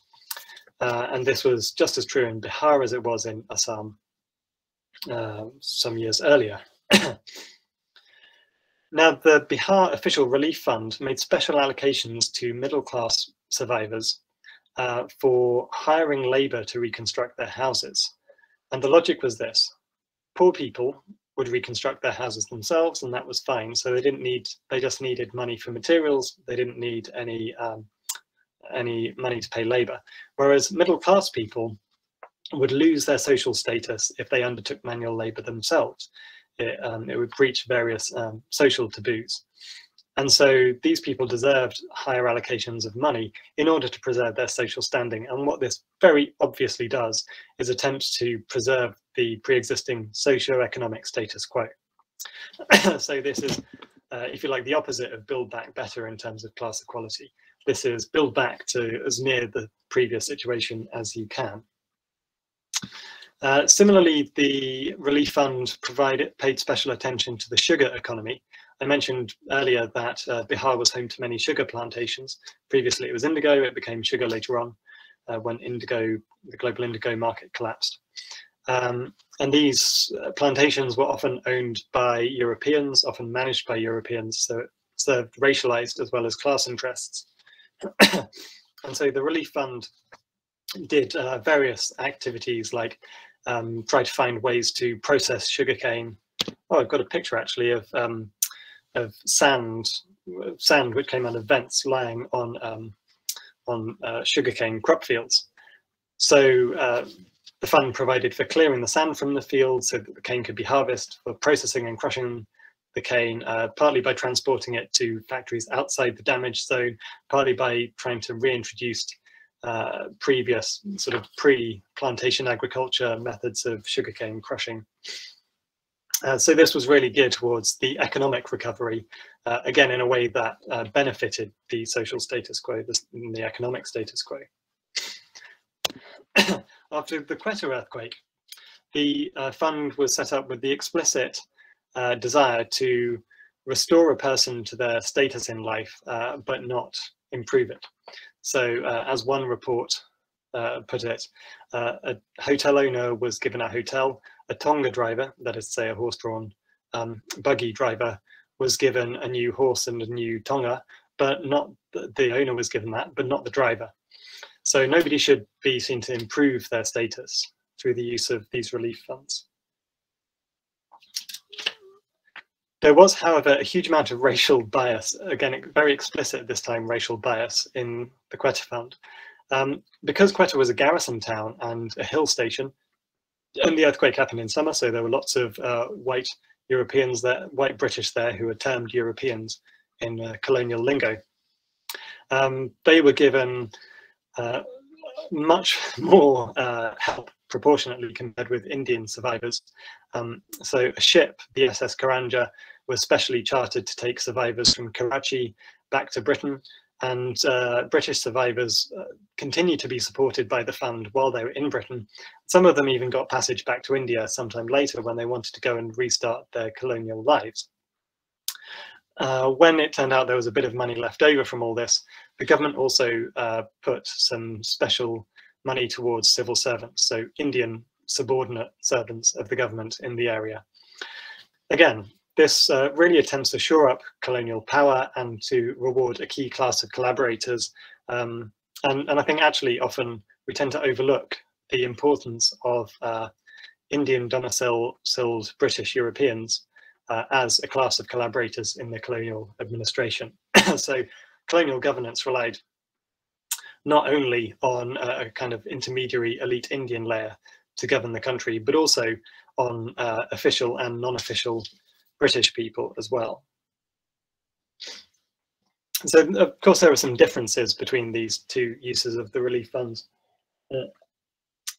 Uh, and this was just as true in Bihar as it was in Assam uh, some years earlier. now, the Bihar Official Relief Fund made special allocations to middle class survivors uh, for hiring labor to reconstruct their houses. And the logic was this poor people would reconstruct their houses themselves, and that was fine. So they didn't need, they just needed money for materials. They didn't need any um, any money to pay labor. Whereas middle class people would lose their social status if they undertook manual labor themselves. It, um, it would breach various um, social taboos. And so these people deserved higher allocations of money in order to preserve their social standing. And what this very obviously does is attempt to preserve the pre-existing socio-economic status quo. so this is, uh, if you like, the opposite of build back better in terms of class equality. This is build back to as near the previous situation as you can. Uh, similarly, the relief fund provided paid special attention to the sugar economy I mentioned earlier that uh, Bihar was home to many sugar plantations. Previously it was indigo, it became sugar later on uh, when indigo, the global indigo market collapsed. Um, and these uh, plantations were often owned by Europeans, often managed by Europeans, so it served racialized as well as class interests. and so the relief fund did uh, various activities like um, try to find ways to process sugarcane. Oh, I've got a picture actually of um, of sand, sand which came out of vents lying on um, on uh, sugarcane crop fields. So uh, the fund provided for clearing the sand from the field so that the cane could be harvested, for processing and crushing the cane, uh, partly by transporting it to factories outside the damaged zone, partly by trying to reintroduce uh, previous sort of pre-plantation agriculture methods of sugarcane crushing. Uh, so this was really geared towards the economic recovery, uh, again, in a way that uh, benefited the social status quo, the, the economic status quo. After the Quetta earthquake, the uh, fund was set up with the explicit uh, desire to restore a person to their status in life, uh, but not improve it. So as one report put it, a hotel owner was given a hotel a Tonga driver, that is to say a horse-drawn um, buggy driver, was given a new horse and a new Tonga, but not the owner was given that, but not the driver. So nobody should be seen to improve their status through the use of these relief funds. There was, however, a huge amount of racial bias, again, very explicit this time, racial bias in the Quetta Fund. Um, because Quetta was a garrison town and a hill station, and the earthquake happened in summer, so there were lots of uh, white Europeans there, white British there, who were termed Europeans in uh, colonial lingo. Um, they were given uh, much more uh, help proportionately compared with Indian survivors. Um, so a ship, the SS Karanja, was specially chartered to take survivors from Karachi back to Britain and uh, British survivors uh, continued to be supported by the fund while they were in Britain. Some of them even got passage back to India sometime later when they wanted to go and restart their colonial lives. Uh, when it turned out there was a bit of money left over from all this, the government also uh, put some special money towards civil servants, so Indian subordinate servants of the government in the area. Again, this uh, really attempts to shore up colonial power and to reward a key class of collaborators. Um, and, and I think actually often we tend to overlook the importance of uh, Indian domiciled British Europeans uh, as a class of collaborators in the colonial administration. so colonial governance relied not only on a kind of intermediary elite Indian layer to govern the country, but also on uh, official and non-official British people as well. So of course there are some differences between these two uses of the relief funds. Uh,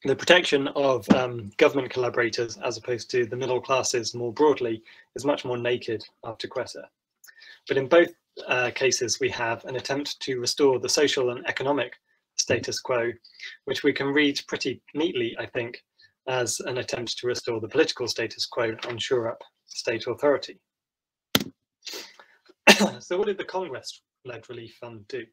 the protection of um, government collaborators as opposed to the middle classes more broadly is much more naked after Quetta. But in both uh, cases we have an attempt to restore the social and economic status quo, which we can read pretty neatly, I think, as an attempt to restore the political status quo and shore up state authority. so what did the Congress-led relief fund do?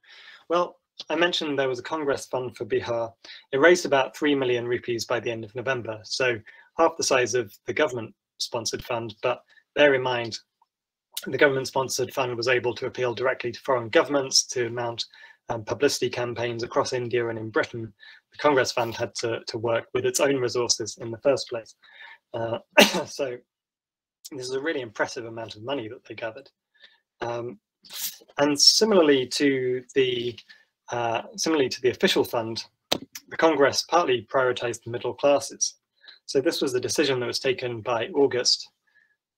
Well, I mentioned there was a Congress fund for Bihar. It raised about 3 million rupees by the end of November, so half the size of the government-sponsored fund, but bear in mind, the government-sponsored fund was able to appeal directly to foreign governments to mount um, publicity campaigns across India and in Britain. The Congress Fund had to, to work with its own resources in the first place. Uh, so this is a really impressive amount of money that they gathered. Um, and similarly to the uh, similarly to the official fund, the Congress partly prioritized the middle classes. So this was the decision that was taken by August.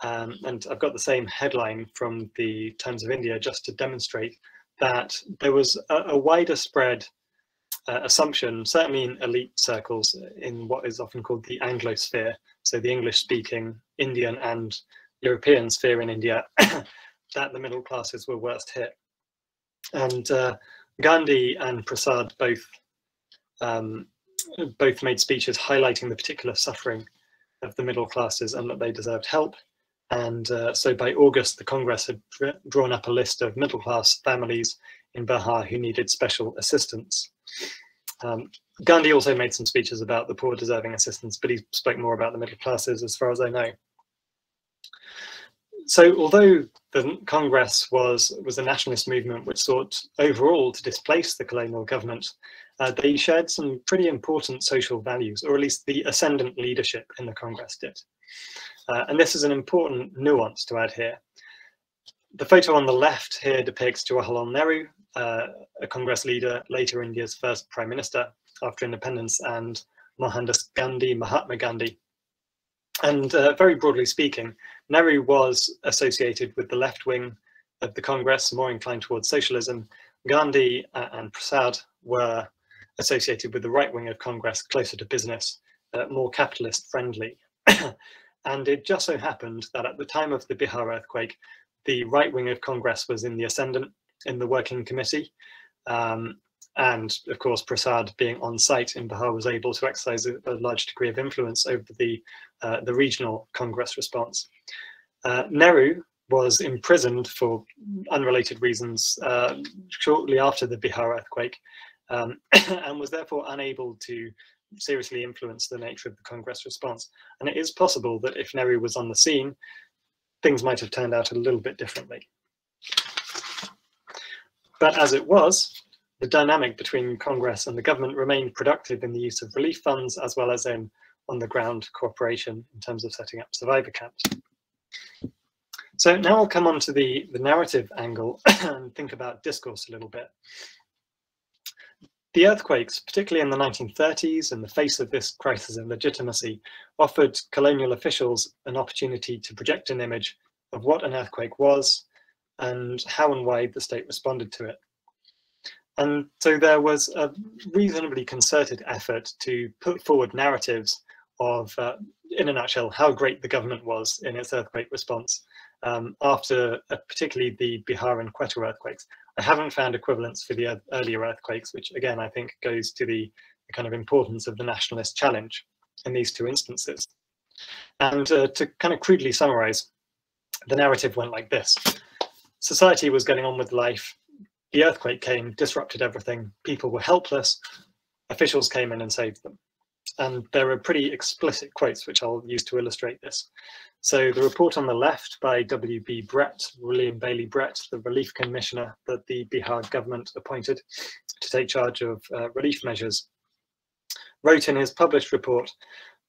Um, and I've got the same headline from the Times of India just to demonstrate that there was a, a wider spread uh, assumption, certainly in elite circles, in what is often called the Anglosphere, so the English-speaking Indian and European sphere in India, that the middle classes were worst hit. And uh, Gandhi and Prasad both um, both made speeches highlighting the particular suffering of the middle classes and that they deserved help. And uh, so by August, the Congress had drawn up a list of middle class families in Bihar who needed special assistance. Um, Gandhi also made some speeches about the poor deserving assistance, but he spoke more about the middle classes as far as I know. So although the Congress was, was a nationalist movement which sought overall to displace the colonial government, uh, they shared some pretty important social values, or at least the ascendant leadership in the Congress did. Uh, and this is an important nuance to add here. The photo on the left here depicts Jawaharlal Nehru, uh, a Congress leader, later India's first prime minister after independence, and Mohandas Gandhi, Mahatma Gandhi. And uh, very broadly speaking, Nehru was associated with the left wing of the Congress, more inclined towards socialism. Gandhi uh, and Prasad were associated with the right wing of Congress, closer to business, uh, more capitalist friendly. and it just so happened that at the time of the Bihar earthquake, the right wing of Congress was in the ascendant in the working committee. Um, and of course, Prasad being on site in Bihar was able to exercise a, a large degree of influence over the, uh, the regional Congress response. Uh, Nehru was imprisoned for unrelated reasons uh, shortly after the Bihar earthquake um, and was therefore unable to seriously influence the nature of the Congress response. And it is possible that if Nehru was on the scene, things might have turned out a little bit differently. But as it was, the dynamic between Congress and the government remained productive in the use of relief funds as well as in on-the-ground cooperation in terms of setting up survivor camps. So now I'll come on to the, the narrative angle and think about discourse a little bit. The earthquakes, particularly in the 1930s, in the face of this crisis of legitimacy, offered colonial officials an opportunity to project an image of what an earthquake was and how and why the state responded to it. And so there was a reasonably concerted effort to put forward narratives of, uh, in a nutshell, how great the government was in its earthquake response um, after uh, particularly the Bihar and Quetta earthquakes. I haven't found equivalents for the earlier earthquakes, which again, I think goes to the, the kind of importance of the nationalist challenge in these two instances. And uh, to kind of crudely summarize, the narrative went like this. Society was getting on with life. The earthquake came, disrupted everything. People were helpless. Officials came in and saved them. And there are pretty explicit quotes, which I'll use to illustrate this. So the report on the left by W.B. Brett, William Bailey Brett, the relief commissioner that the Bihar government appointed to take charge of uh, relief measures, wrote in his published report,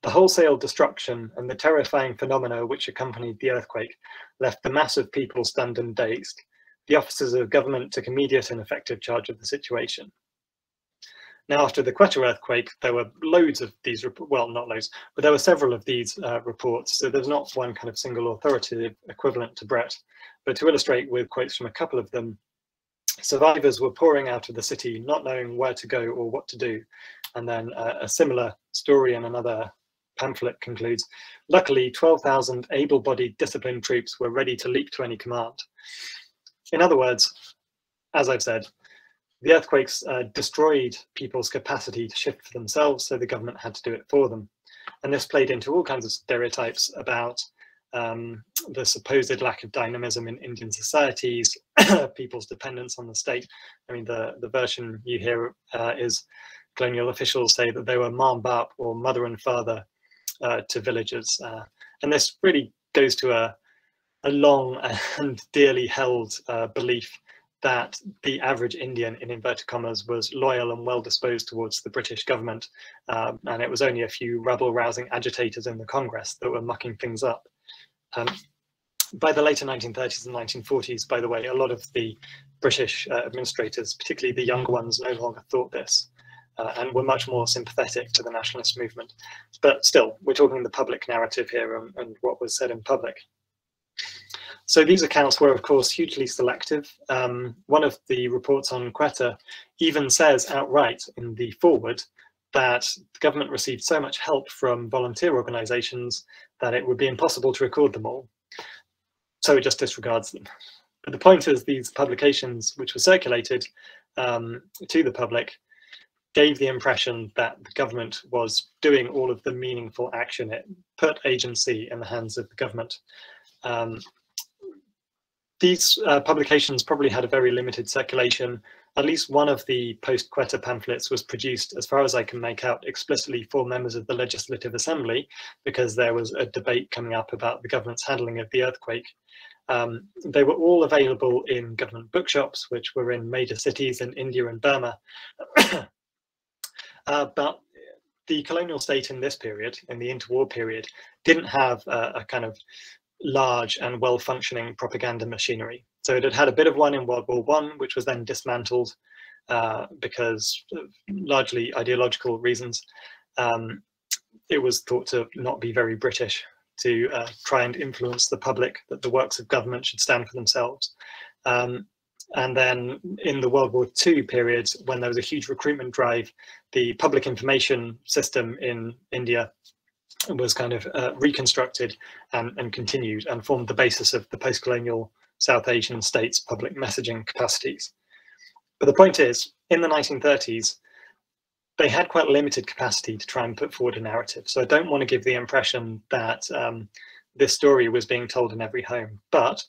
the wholesale destruction and the terrifying phenomena which accompanied the earthquake left the mass of people stunned and dazed. The officers of government took immediate and effective charge of the situation. Now, after the Quetta earthquake, there were loads of these, well, not loads, but there were several of these uh, reports. So there's not one kind of single authoritative equivalent to Brett. But to illustrate with quotes from a couple of them, survivors were pouring out of the city, not knowing where to go or what to do. And then uh, a similar story in another pamphlet concludes, luckily 12,000 able-bodied disciplined troops were ready to leap to any command. In other words, as I've said, the earthquakes uh, destroyed people's capacity to shift for themselves, so the government had to do it for them. And this played into all kinds of stereotypes about um, the supposed lack of dynamism in Indian societies, people's dependence on the state. I mean, the, the version you hear uh, is colonial officials say that they were mom bap or mother and father uh, to villagers. Uh, and this really goes to a, a long and dearly held uh, belief that the average Indian, in inverted commas, was loyal and well disposed towards the British government. Um, and it was only a few rebel rousing agitators in the Congress that were mucking things up. Um, by the later 1930s and 1940s, by the way, a lot of the British uh, administrators, particularly the younger ones, no longer thought this uh, and were much more sympathetic to the nationalist movement. But still, we're talking the public narrative here and, and what was said in public. So these accounts were, of course, hugely selective. Um, one of the reports on Quetta even says outright in the forward that the government received so much help from volunteer organizations that it would be impossible to record them all. So it just disregards them. But the point is these publications, which were circulated um, to the public, gave the impression that the government was doing all of the meaningful action. It put agency in the hands of the government. Um, these uh, publications probably had a very limited circulation. At least one of the post-Quetta pamphlets was produced, as far as I can make out, explicitly for members of the Legislative Assembly, because there was a debate coming up about the government's handling of the earthquake. Um, they were all available in government bookshops, which were in major cities in India and Burma. uh, but the colonial state in this period, in the interwar period, didn't have a, a kind of large and well-functioning propaganda machinery. So it had had a bit of one in World War One, which was then dismantled uh, because of largely ideological reasons. Um, it was thought to not be very British to uh, try and influence the public that the works of government should stand for themselves. Um, and then in the World War II period, when there was a huge recruitment drive, the public information system in India was kind of uh, reconstructed and, and continued and formed the basis of the post-colonial South Asian states' public messaging capacities. But the point is, in the 1930s, they had quite limited capacity to try and put forward a narrative. So I don't want to give the impression that um, this story was being told in every home. But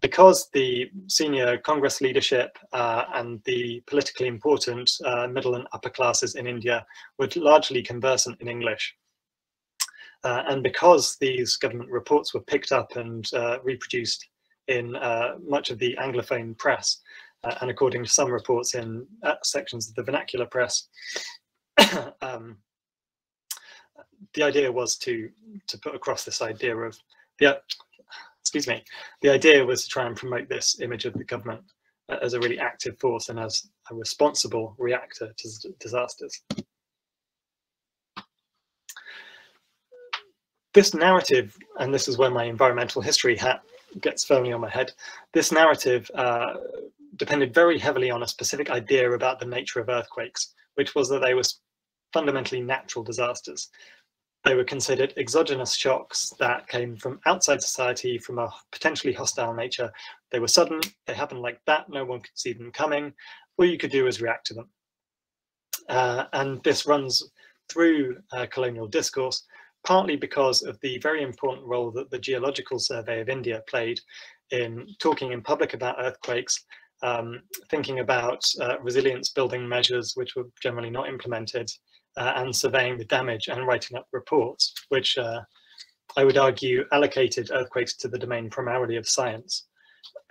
because the senior Congress leadership uh, and the politically important uh, middle and upper classes in India were largely conversant in English, uh, and because these government reports were picked up and uh, reproduced in uh, much of the Anglophone press, uh, and according to some reports in uh, sections of the vernacular press, um, the idea was to to put across this idea of the excuse me, the idea was to try and promote this image of the government uh, as a really active force and as a responsible reactor to disasters. This narrative, and this is where my environmental history hat gets firmly on my head, this narrative uh, depended very heavily on a specific idea about the nature of earthquakes, which was that they were fundamentally natural disasters. They were considered exogenous shocks that came from outside society, from a potentially hostile nature. They were sudden, they happened like that, no one could see them coming. All you could do was react to them. Uh, and this runs through uh, colonial discourse, partly because of the very important role that the Geological Survey of India played in talking in public about earthquakes, um, thinking about uh, resilience building measures which were generally not implemented, uh, and surveying the damage and writing up reports, which uh, I would argue allocated earthquakes to the domain primarily of science,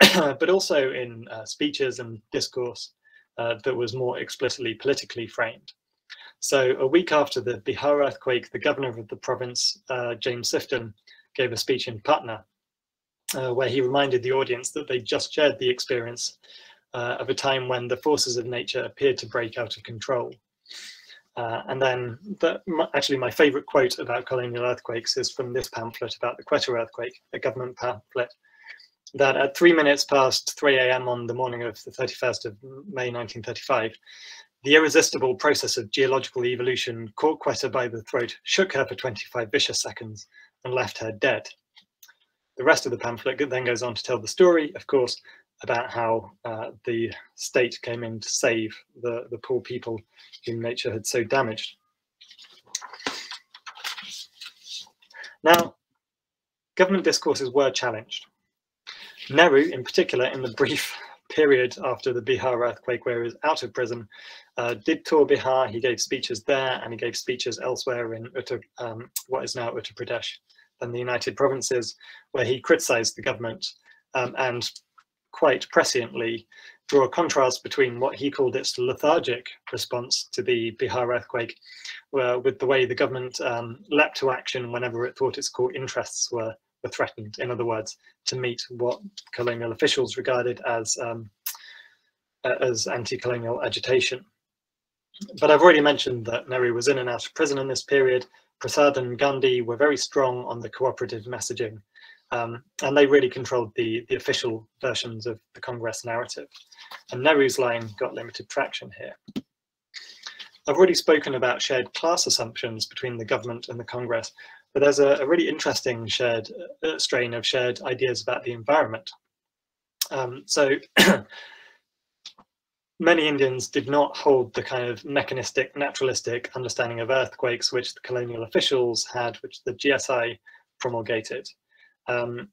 but also in uh, speeches and discourse uh, that was more explicitly politically framed. So a week after the Bihar earthquake, the governor of the province, uh, James Sifton, gave a speech in Patna, uh, where he reminded the audience that they just shared the experience of a time when the forces of nature appeared to break out of control uh, and then the, actually my favorite quote about colonial earthquakes is from this pamphlet about the Quetta earthquake, a government pamphlet, that at three minutes past 3 a.m. on the morning of the 31st of May 1935, the irresistible process of geological evolution caught Quetta by the throat, shook her for 25 vicious seconds, and left her dead. The rest of the pamphlet then goes on to tell the story, of course, about how uh, the state came in to save the, the poor people whom nature had so damaged. Now, government discourses were challenged. Nehru, in particular, in the brief period after the Bihar earthquake where he was out of prison, uh, did tour Bihar, he gave speeches there, and he gave speeches elsewhere in Uttar, um, what is now Uttar Pradesh and the United Provinces, where he criticized the government um, and quite presciently draw a contrast between what he called its lethargic response to the Bihar earthquake, where, with the way the government um, leapt to action whenever it thought its core interests were, were threatened. In other words, to meet what colonial officials regarded as um, as anti-colonial agitation. But I've already mentioned that Nehru was in and out of prison in this period. Prasad and Gandhi were very strong on the cooperative messaging um, and they really controlled the, the official versions of the Congress narrative. And Nehru's line got limited traction here. I've already spoken about shared class assumptions between the government and the Congress, but there's a, a really interesting shared uh, strain of shared ideas about the environment. Um, so many Indians did not hold the kind of mechanistic, naturalistic understanding of earthquakes which the colonial officials had, which the GSI promulgated. Um,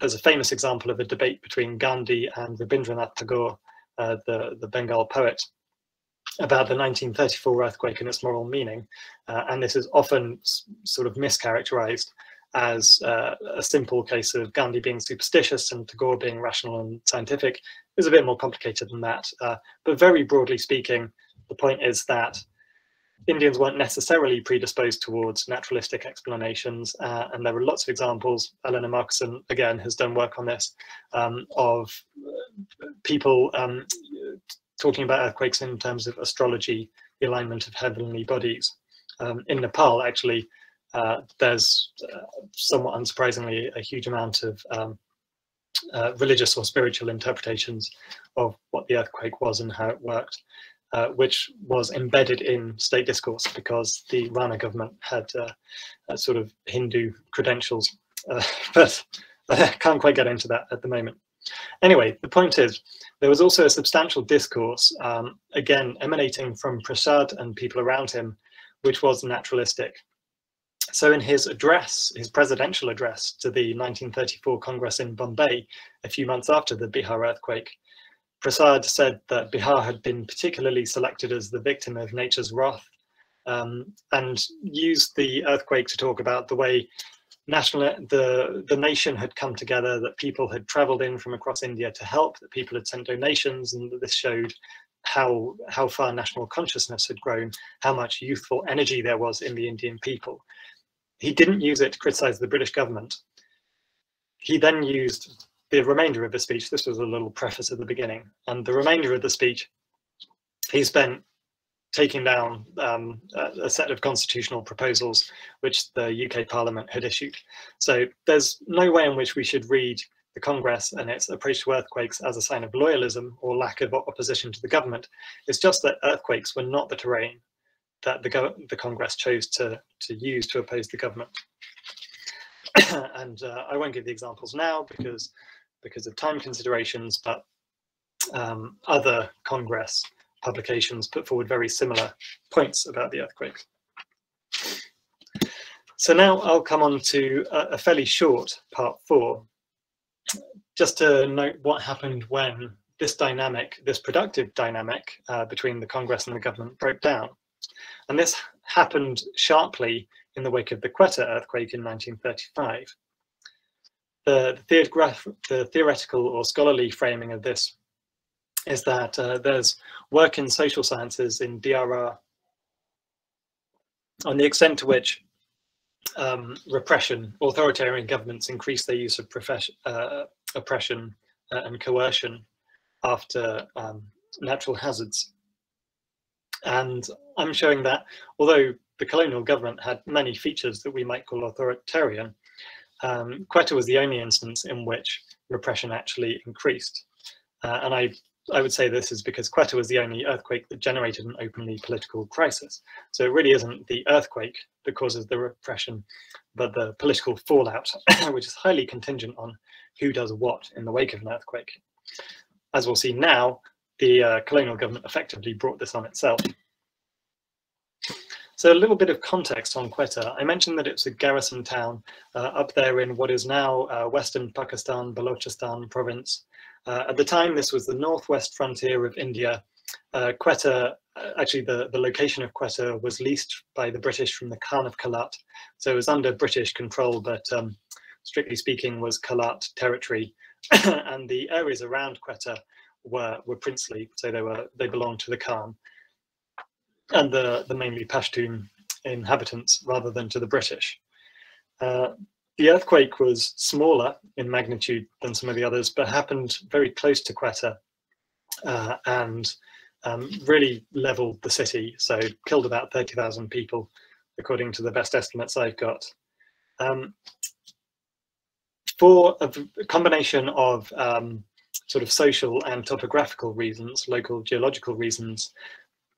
there's a famous example of a debate between Gandhi and Rabindranath Tagore, uh, the, the Bengal poet, about the 1934 earthquake and its moral meaning. Uh, and this is often sort of mischaracterized as uh, a simple case of Gandhi being superstitious and Tagore being rational and scientific. It's a bit more complicated than that. Uh, but very broadly speaking, the point is that Indians weren't necessarily predisposed towards naturalistic explanations, uh, and there are lots of examples. Eleanor Markson, again, has done work on this, um, of people um, talking about earthquakes in terms of astrology, the alignment of heavenly bodies. Um, in Nepal, actually, uh, there's uh, somewhat unsurprisingly a huge amount of um, uh, religious or spiritual interpretations of what the earthquake was and how it worked. Uh, which was embedded in state discourse because the Rana government had uh, sort of Hindu credentials. Uh, but I can't quite get into that at the moment. Anyway, the point is, there was also a substantial discourse, um, again, emanating from Prasad and people around him, which was naturalistic. So in his address, his presidential address to the 1934 Congress in Bombay, a few months after the Bihar earthquake, Prasad said that Bihar had been particularly selected as the victim of nature's wrath um, and used the earthquake to talk about the way national the the nation had come together that people had traveled in from across india to help that people had sent donations and that this showed how how far national consciousness had grown how much youthful energy there was in the indian people. He didn't use it to criticize the british government. He then used the remainder of the speech, this was a little preface at the beginning, and the remainder of the speech he spent taking down um, a, set of constitutional proposals which the UK Parliament had issued. So there's no way in which we should read the Congress and its approach to earthquakes as a sign of loyalism or lack of opposition to the government. It's just that earthquakes were not the terrain that the, the Congress chose to, to use to oppose the government. and uh, I won't give the examples now because because of time considerations, but um, other Congress publications put forward very similar points about the earthquake. So now I'll come on to a, fairly short part four, just to note what happened when this dynamic, this productive dynamic uh, between the Congress and the government broke down. And this happened sharply in the wake of the Quetta earthquake in 1935. The, the, the theoretical or scholarly framing of this is that uh, there's work in social sciences in DRR on the extent to which um, repression, authoritarian governments increase their use of uh, oppression uh, and coercion after um, natural hazards. And I'm showing that although the colonial government had many features that we might call authoritarian, um, Quetta was the only instance in which repression actually increased. Uh, and I, I would say this is because Quetta was the only earthquake that generated an openly political crisis. So it really isn't the earthquake that causes the repression, but the political fallout, which is highly contingent on who does what in the wake of an earthquake. As we'll see now, the uh, colonial government effectively brought this on itself. So a little bit of context on Quetta. I mentioned that it's a garrison town uh, up there in what is now uh, Western Pakistan, Balochistan province. Uh, at the time, this was the northwest frontier of India. Uh, Quetta, uh, actually the, the location of Quetta was leased by the British from the Khan of Kalat. So it was under British control, but um, strictly speaking was Kalat territory. and the areas around Quetta were, were princely, so they were they belonged to the Khan and the, the mainly Pashtun inhabitants rather than to the British. Uh, the earthquake was smaller in magnitude than some of the others, but happened very close to Quetta uh, and um, really leveled the city. So killed about 30,000 people, according to the best estimates I've got. Um, for a, combination of um, sort of social and topographical reasons, local geological reasons,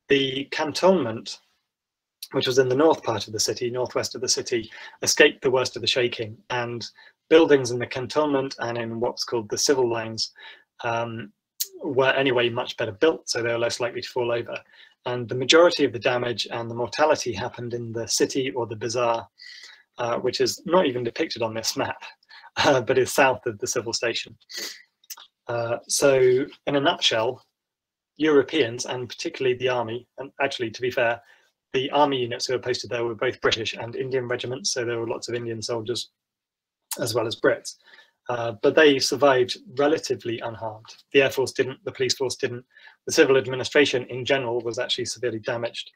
the cantonment, which was in the north part of the city, northwest of the city, escaped the worst of the shaking, and buildings in the cantonment and in what's called the civil lines um, were anyway much better built, so they were less likely to fall over. And the majority of the damage and the mortality happened in the city or the bazaar, uh, which is not even depicted on this map, uh, but is south of the civil station. Uh, so in a nutshell, Europeans and particularly the army, and actually to be fair, the army units who were posted there were both British and Indian regiments, so there were lots of Indian soldiers as well as Brits. Uh, but they survived relatively unharmed. The Air Force didn't, the police force didn't. The civil administration in general was actually severely damaged.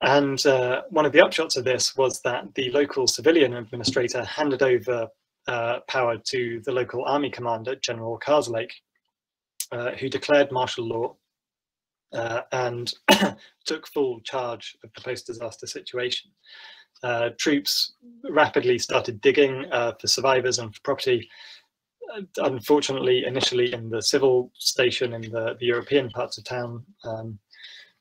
And uh, one of the upshots of this was that the local civilian administrator handed over uh, power to the local army commander, General Karslake, uh, who declared martial law uh, and took full charge of the post-disaster situation. Uh, troops rapidly started digging uh, for survivors and for property. Uh, unfortunately, initially in the civil station in the, the European parts of town, um,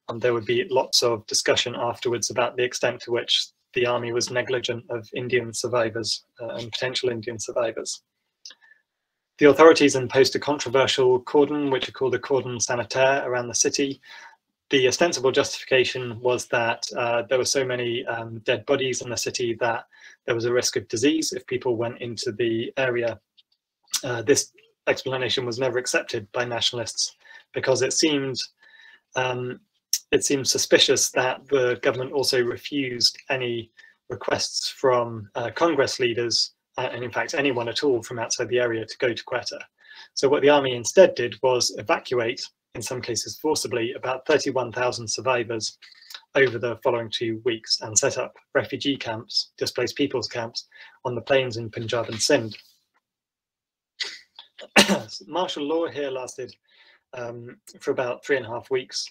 and there would be lots of discussion afterwards about the extent to which the army was negligent of Indian survivors uh, and potential Indian survivors. The authorities imposed a controversial cordon, which are called a cordon sanitaire, around the city. The ostensible justification was that uh, there were so many um, dead bodies in the city that there was a risk of disease if people went into the area. Uh, this explanation was never accepted by nationalists because it seemed um, it seemed suspicious that the government also refused any requests from uh, Congress leaders uh, and in fact anyone at all from outside the area to go to Quetta. So what the army instead did was evacuate, in some cases forcibly, about 31,000 survivors over the following two weeks and set up refugee camps, displaced people's camps, on the plains in Punjab and Sindh. Martial law here lasted um, for about three and a half weeks.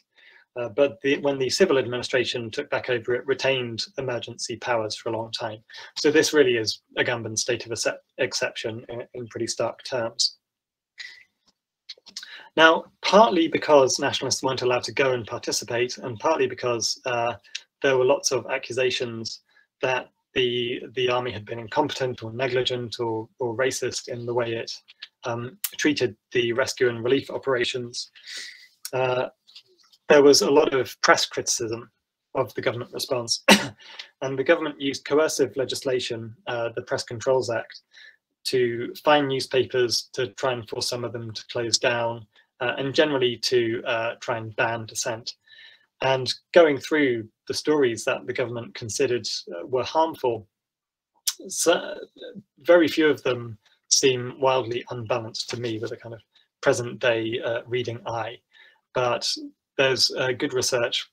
Uh, but the, when the civil administration took back over, it retained emergency powers for a long time. So this really is Agamben's state of exception in, in pretty stark terms. Now, partly because nationalists weren't allowed to go and participate, and partly because uh, there were lots of accusations that the the army had been incompetent or negligent or, or racist in the way it um, treated the rescue and relief operations. Uh, there was a lot of press criticism of the government response, and the government used coercive legislation, uh, the Press Controls Act, to fine newspapers to try and force some of them to close down, uh, and generally to uh, try and ban dissent. And going through the stories that the government considered uh, were harmful, so very few of them seem wildly unbalanced to me with a kind of present day uh, reading eye. But there's uh, good research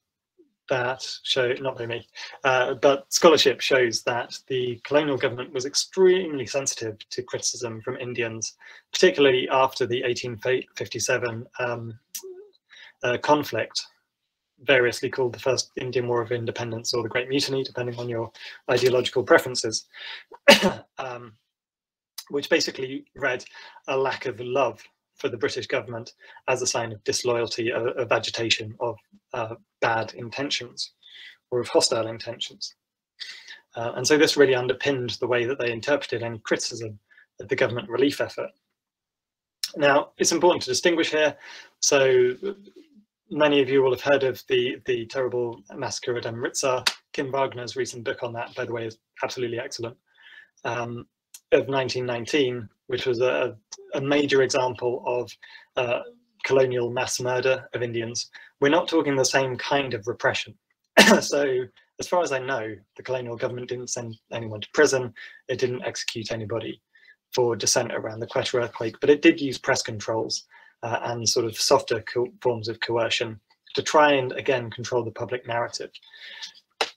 that show, not by me, uh, but scholarship shows that the colonial government was extremely sensitive to criticism from Indians, particularly after the 1857 um, uh, conflict, variously called the First Indian War of Independence or the Great Mutiny, depending on your ideological preferences, um, which basically read a lack of love for the British government as a sign of disloyalty, of, of agitation, of uh, bad intentions or of hostile intentions. Uh, and so this really underpinned the way that they interpreted any criticism of the government relief effort. Now, it's important to distinguish here. So many of you will have heard of the, the terrible massacre at Amritsar. Kim Wagner's recent book on that, by the way, is absolutely excellent. Um, of 1919, which was a, a major example of uh, colonial mass murder of Indians. We're not talking the same kind of repression. so as far as I know, the colonial government didn't send anyone to prison. It didn't execute anybody for dissent around the Quetta earthquake, but it did use press controls uh, and sort of softer forms of coercion to try and again control the public narrative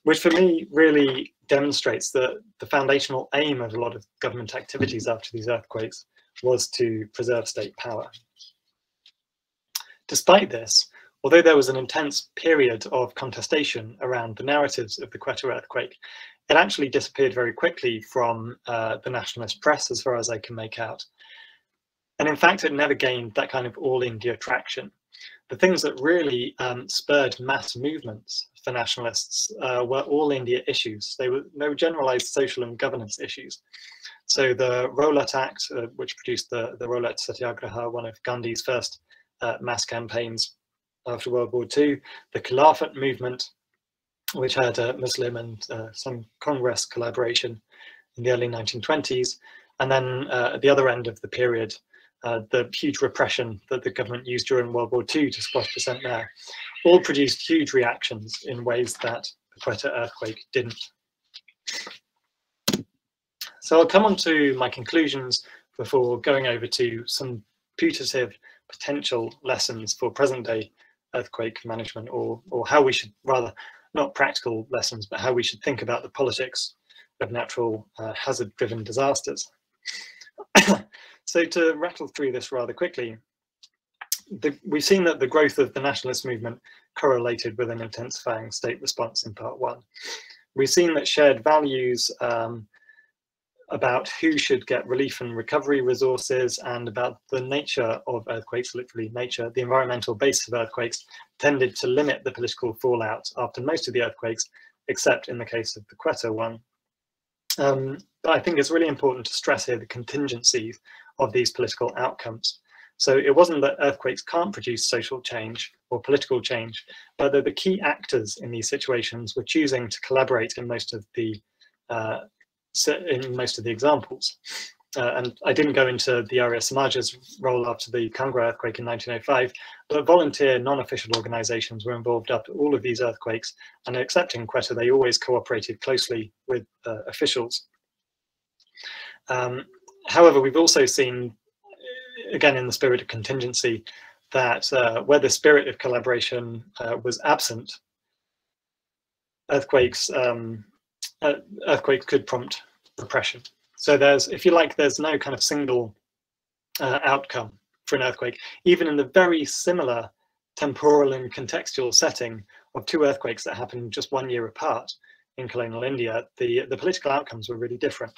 which for me really demonstrates that the foundational aim of a lot of government activities after these earthquakes was to preserve state power. Despite this, although there was an intense period of contestation around the narratives of the Quetta earthquake, it actually disappeared very quickly from uh, the nationalist press, as far as I can make out. And in fact, it never gained that kind of all India traction. The things that really um, spurred mass movements for nationalists uh, were all India issues. They were no generalized social and governance issues. So the Rowlatt Act, uh, which produced the, the Rowlatt Satyagraha, one of Gandhi's first uh, mass campaigns after World War II, the Khilafat movement, which had a Muslim and uh, some Congress collaboration in the early 1920s, and then uh, at the other end of the period, uh, the huge repression that the government used during World War II to squash dissent there, all produced huge reactions in ways that the Quetta earthquake didn't. So I'll come on to my conclusions before going over to some putative potential lessons for present day earthquake management or, or how we should rather not practical lessons, but how we should think about the politics of natural uh, hazard driven disasters. So to rattle through this rather quickly, the, we've seen that the growth of the nationalist movement correlated with an intensifying state response in part one. We've seen that shared values um, about who should get relief and recovery resources and about the nature of earthquakes, literally nature, the environmental base of earthquakes tended to limit the political fallout after most of the earthquakes, except in the case of the Quetta one. Um, but I think it's really important to stress here the contingencies of these political outcomes. So it wasn't that earthquakes can't produce social change or political change, but that the key actors in these situations were choosing to collaborate in most of the uh, in most of the examples. Uh, and I didn't go into the Arya Samaj's role after the Kangra earthquake in 1905, but volunteer non-official organizations were involved after all of these earthquakes, and accepting Quetta, they always cooperated closely with uh, officials. Um, however, we've also seen, again in the spirit of contingency, that uh, where the spirit of collaboration uh, was absent, earthquakes um, uh, earthquakes could prompt repression. So there's, if you like, there's no kind of single uh, outcome for an earthquake, even in the very similar temporal and contextual setting of two earthquakes that happened just one year apart in colonial India, the, the political outcomes were really different.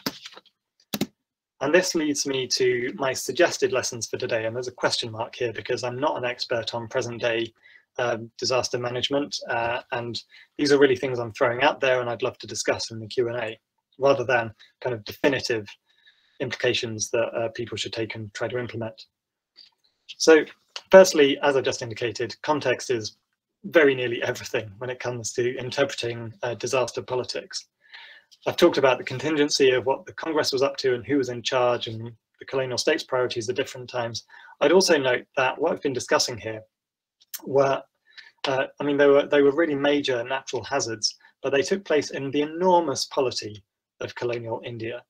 And this leads me to my suggested lessons for today. And there's a question mark here because I'm not an expert on present day um, disaster management. Uh, and these are really things I'm throwing out there and I'd love to discuss in the Q&A rather than kind of definitive implications that uh, people should take and try to implement. So firstly, as I've just indicated, context is very nearly everything when it comes to interpreting uh, disaster politics. I've talked about the contingency of what the Congress was up to and who was in charge and the colonial states priorities at different times. I'd also note that what I've been discussing here were, uh, I mean, they were, they were really major natural hazards, but they took place in the enormous polity of colonial India.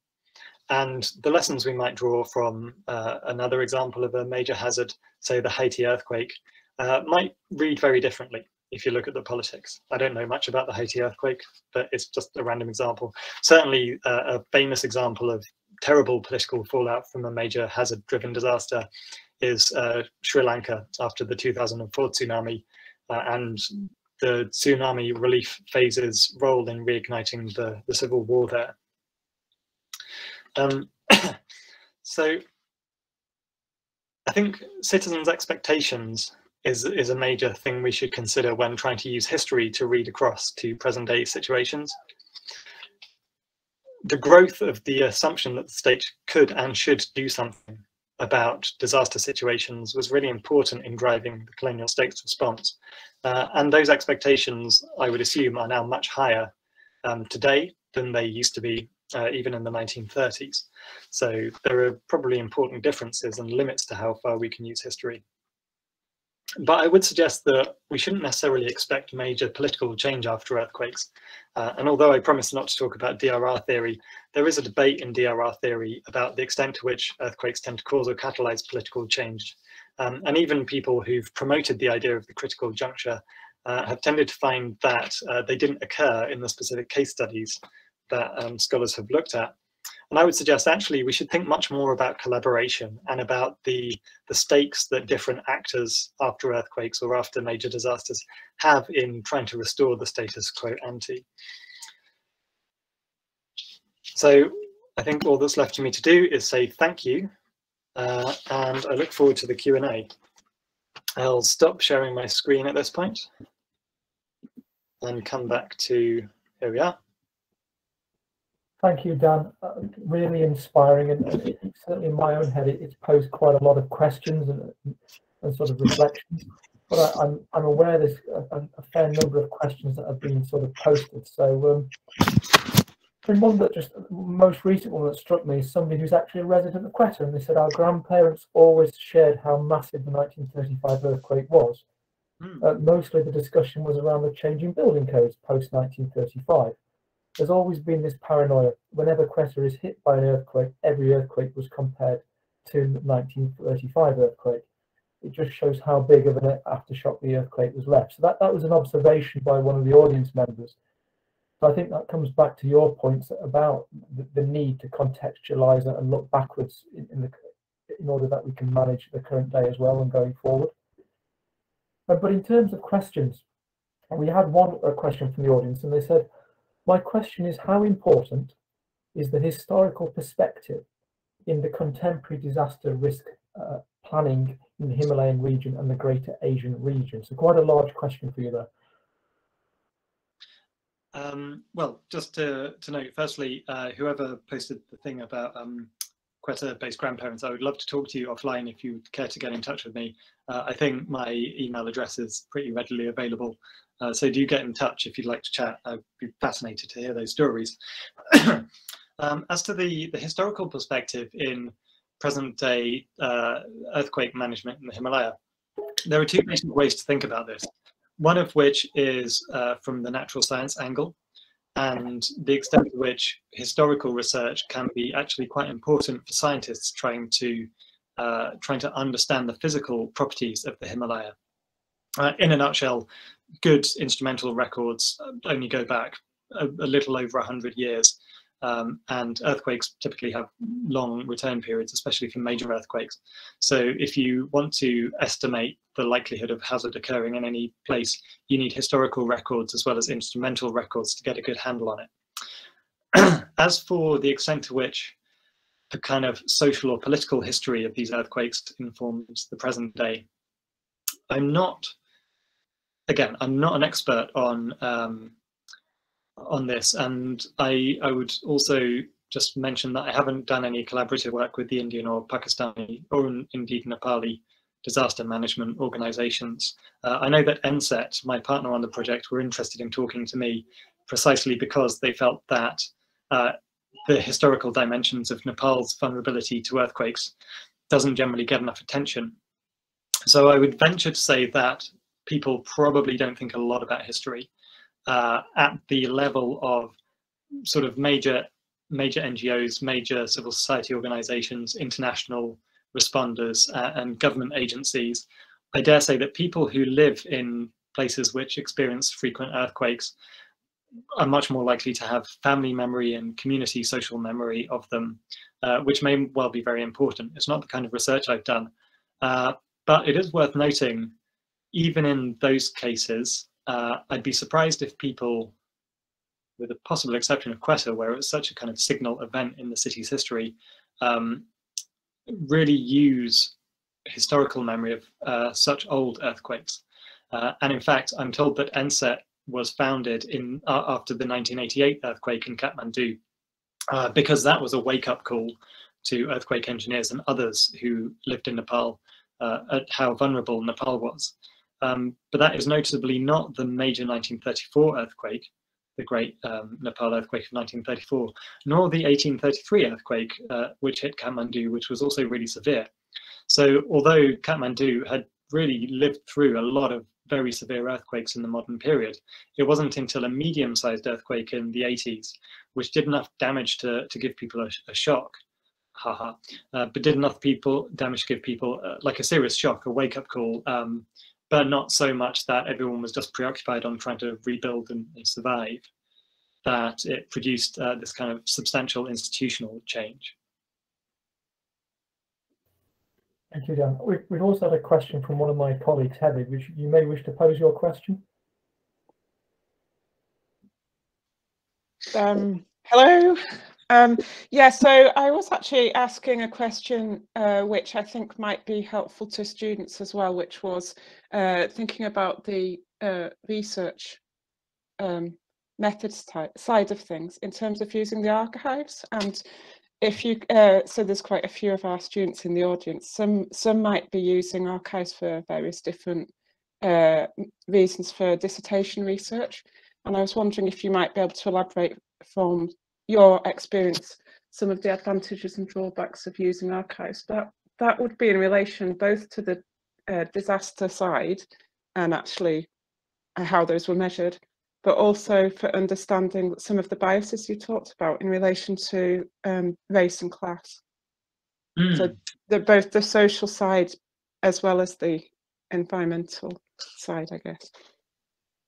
And the lessons we might draw from uh, another example of a major hazard, say the Haiti earthquake, uh, might read very differently if you look at the politics. I don't know much about the Haiti earthquake, but it's just a random example. Certainly uh, a famous example of terrible political fallout from a major hazard-driven disaster is uh, Sri Lanka after the 2004 tsunami uh, and the tsunami relief phase's role in reigniting the, the civil war there. Um, so I think citizens' expectations is, is a major thing we should consider when trying to use history to read across to present day situations. The growth of the assumption that the state could and should do something about disaster situations was really important in driving the colonial state's response. Uh, and those expectations, I would assume, are now much higher um, today than they used to be uh, even in the 1930s. So there are probably important differences and limits to how far we can use history. But I would suggest that we shouldn't necessarily expect major political change after earthquakes. Uh, and although I promise not to talk about DRR theory, there is a debate in DRR theory about the extent to which earthquakes tend to cause or catalyze political change. Um, and even people who've promoted the idea of the critical juncture uh, have tended to find that uh, they didn't occur in the specific case studies that um, scholars have looked at. And I would suggest actually we should think much more about collaboration and about the, the stakes that different actors after earthquakes or after major disasters have in trying to restore the status quo ante. So I think all that's left for me to do is say thank you uh, and I look forward to the Q&A. I'll stop sharing my screen at this point and come back to, here we are. Thank you, Dan. Uh, really inspiring, and, and it, certainly in my own head, it, it's posed quite a lot of questions and, and sort of reflections. But I, am I'm, I'm aware there's a, a, fair number of questions that have been sort of posted. So, um, one that just most recent one that struck me is somebody who's actually a resident of Quetta, and they said our grandparents always shared how massive the 1935 earthquake was. Mm. Uh, mostly the discussion was around the changing building codes post 1935 there's always been this paranoia. Whenever Quetta is hit by an earthquake, every earthquake was compared to the 1935 earthquake. It just shows how big of an aftershock the earthquake was left. So that, that was an observation by one of the audience members. So I think that comes back to your points about the, the need to contextualize and look backwards in, in, the, in order that we can manage the current day as well and going forward. Uh, but in terms of questions, we had one question from the audience and they said, my question is how important is the historical perspective in the contemporary disaster risk uh, planning in the Himalayan region and the greater Asian region? So quite a large question for you there. Um, well, just to, to note, firstly, uh, whoever posted the thing about um, Quetta-based grandparents, I would love to talk to you offline if you care to get in touch with me. Uh, I think my email address is pretty readily available uh, so do get in touch if you'd like to chat. I'd be fascinated to hear those stories. um, as to the, the historical perspective in present day uh, earthquake management in the Himalaya, there are two basic ways to think about this. One of which is uh, from the natural science angle and the extent to which historical research can be actually quite important for scientists trying to uh, trying to understand the physical properties of the Himalaya. Uh, in a nutshell, good instrumental records only go back a, a little over 100 years. Um, and earthquakes typically have long return periods, especially for major earthquakes. So if you want to estimate the likelihood of hazard occurring in any place, you need historical records as well as instrumental records to get a good handle on it. as for the extent to which the kind of social or political history of these earthquakes informs the present day, I'm not, again, I'm not an expert on um, on this. And I, I would also just mention that I haven't done any collaborative work with the Indian or Pakistani or indeed Nepali disaster management organizations. Uh, I know that NSET, my partner on the project, were interested in talking to me precisely because they felt that uh, the historical dimensions of Nepal's vulnerability to earthquakes doesn't generally get enough attention. So I would venture to say that people probably don't think a lot about history uh, at the level of sort of major major NGOs, major civil society organizations, international responders, uh, and government agencies. I dare say that people who live in places which experience frequent earthquakes are much more likely to have family memory and community social memory of them, uh, which may well be very important. It's not the kind of research I've done, uh, but it is worth noting, even in those cases, uh, I'd be surprised if people, with a possible exception of Quetta, where it was such a kind of signal event in the city's history, um, really use historical memory of uh, such old earthquakes. Uh, and in fact, I'm told that NSET was founded in after the 1988 earthquake in Kathmandu, uh, because that was a wake-up call to earthquake engineers and others who lived in Nepal uh, at how vulnerable Nepal was. Um, but that is notably not the major 1934 earthquake, the great um, Nepal earthquake of 1934, nor the 1833 earthquake, uh, which hit Kathmandu, which was also really severe. So although Kathmandu had really lived through a lot of very severe earthquakes in the modern period, it wasn't until a medium-sized earthquake in the 80s, which did enough damage to, to give people a, a shock, haha, uh, but did enough people damage give people uh, like a serious shock, a wake-up call, um, but not so much that everyone was just preoccupied on trying to rebuild and, and survive, that it produced uh, this kind of substantial institutional change. Thank you, Dan. We, we've also had a question from one of my colleagues, Heather, which you may wish to pose your question. Um, hello, um, yeah, so I was actually asking a question uh, which I think might be helpful to students as well, which was uh, thinking about the uh, research um, methods type, side of things in terms of using the archives. And if you, uh, so there's quite a few of our students in the audience. Some some might be using archives for various different uh, reasons for dissertation research. And I was wondering if you might be able to elaborate from your experience some of the advantages and drawbacks of using archives. That that would be in relation both to the uh, disaster side and actually how those were measured, but also for understanding some of the biases you talked about in relation to um, race and class. Mm. So the, both the social side as well as the environmental side, I guess.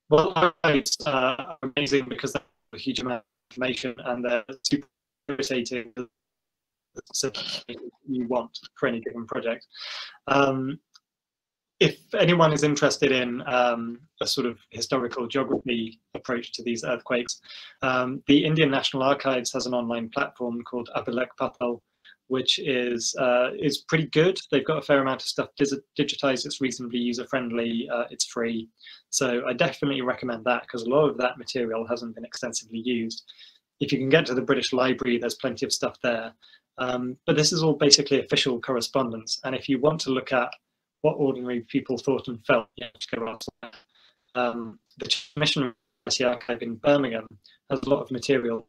Well, it's uh, amazing because that's a huge amount information and they're super irritating you want for any given project. Um, if anyone is interested in um, a sort of historical geography approach to these earthquakes, um, the Indian National Archives has an online platform called Abhilekh Patal, which is uh, is pretty good. They've got a fair amount of stuff digitized. It's reasonably user friendly. Uh, it's free, so I definitely recommend that because a lot of that material hasn't been extensively used. If you can get to the British Library, there's plenty of stuff there. Um, but this is all basically official correspondence, and if you want to look at what ordinary people thought and felt, you have to go um, the Mission Archive in Birmingham has a lot of material.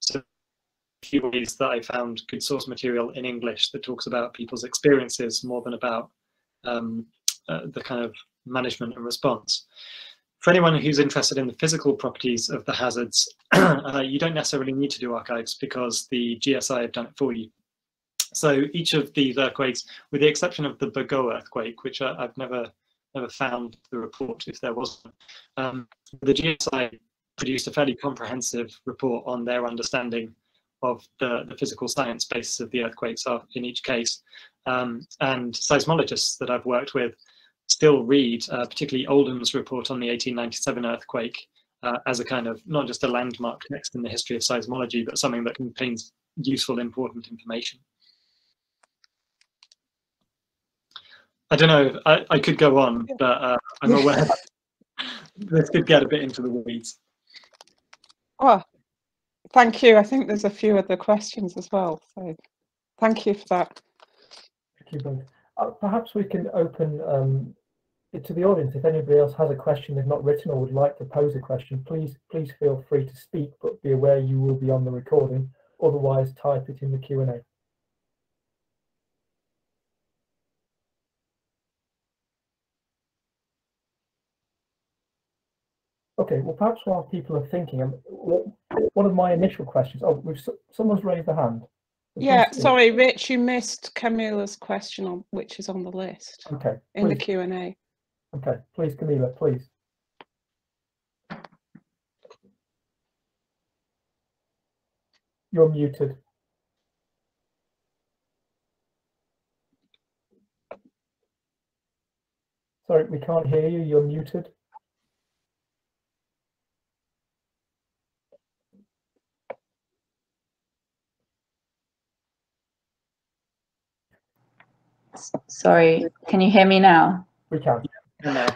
So few ways that I found good source material in English that talks about people's experiences more than about um, uh, the kind of management and response. For anyone who's interested in the physical properties of the hazards, uh, you don't necessarily need to do archives because the GSI have done it for you. So each of these earthquakes, with the exception of the Bago earthquake, which I, have never never found the report if there was one, um, the GSI produced a fairly comprehensive report on their understanding of the, the physical science basis of the earthquakes are in each case. Um, and seismologists that I've worked with still read, uh, particularly Oldham's report on the 1897 earthquake, uh, as a kind of not just a landmark text in the history of seismology, but something that contains useful, important information. I don't know. I, I could go on, but uh, I'm aware this could get a bit into the weeds. Oh, thank you. I think there's a few other questions as well. So thank you for that. Thank you both. Uh, perhaps we can open um, to the audience. If anybody else has a question they've not written or would like to pose a question, please please feel free to speak, but be aware you will be on the recording. Otherwise, type it in the Q&A. Okay, well, perhaps while people are thinking, um, one of my initial questions. Oh, we've, someone's raised a hand. Yeah, sorry, Rich, you missed Camilla's question on which is on the list. Okay. In the Q and A. Okay, please, Camilla, please. You're muted. Sorry, we can't hear you. You're muted. Sorry, can you hear me now? We can. No.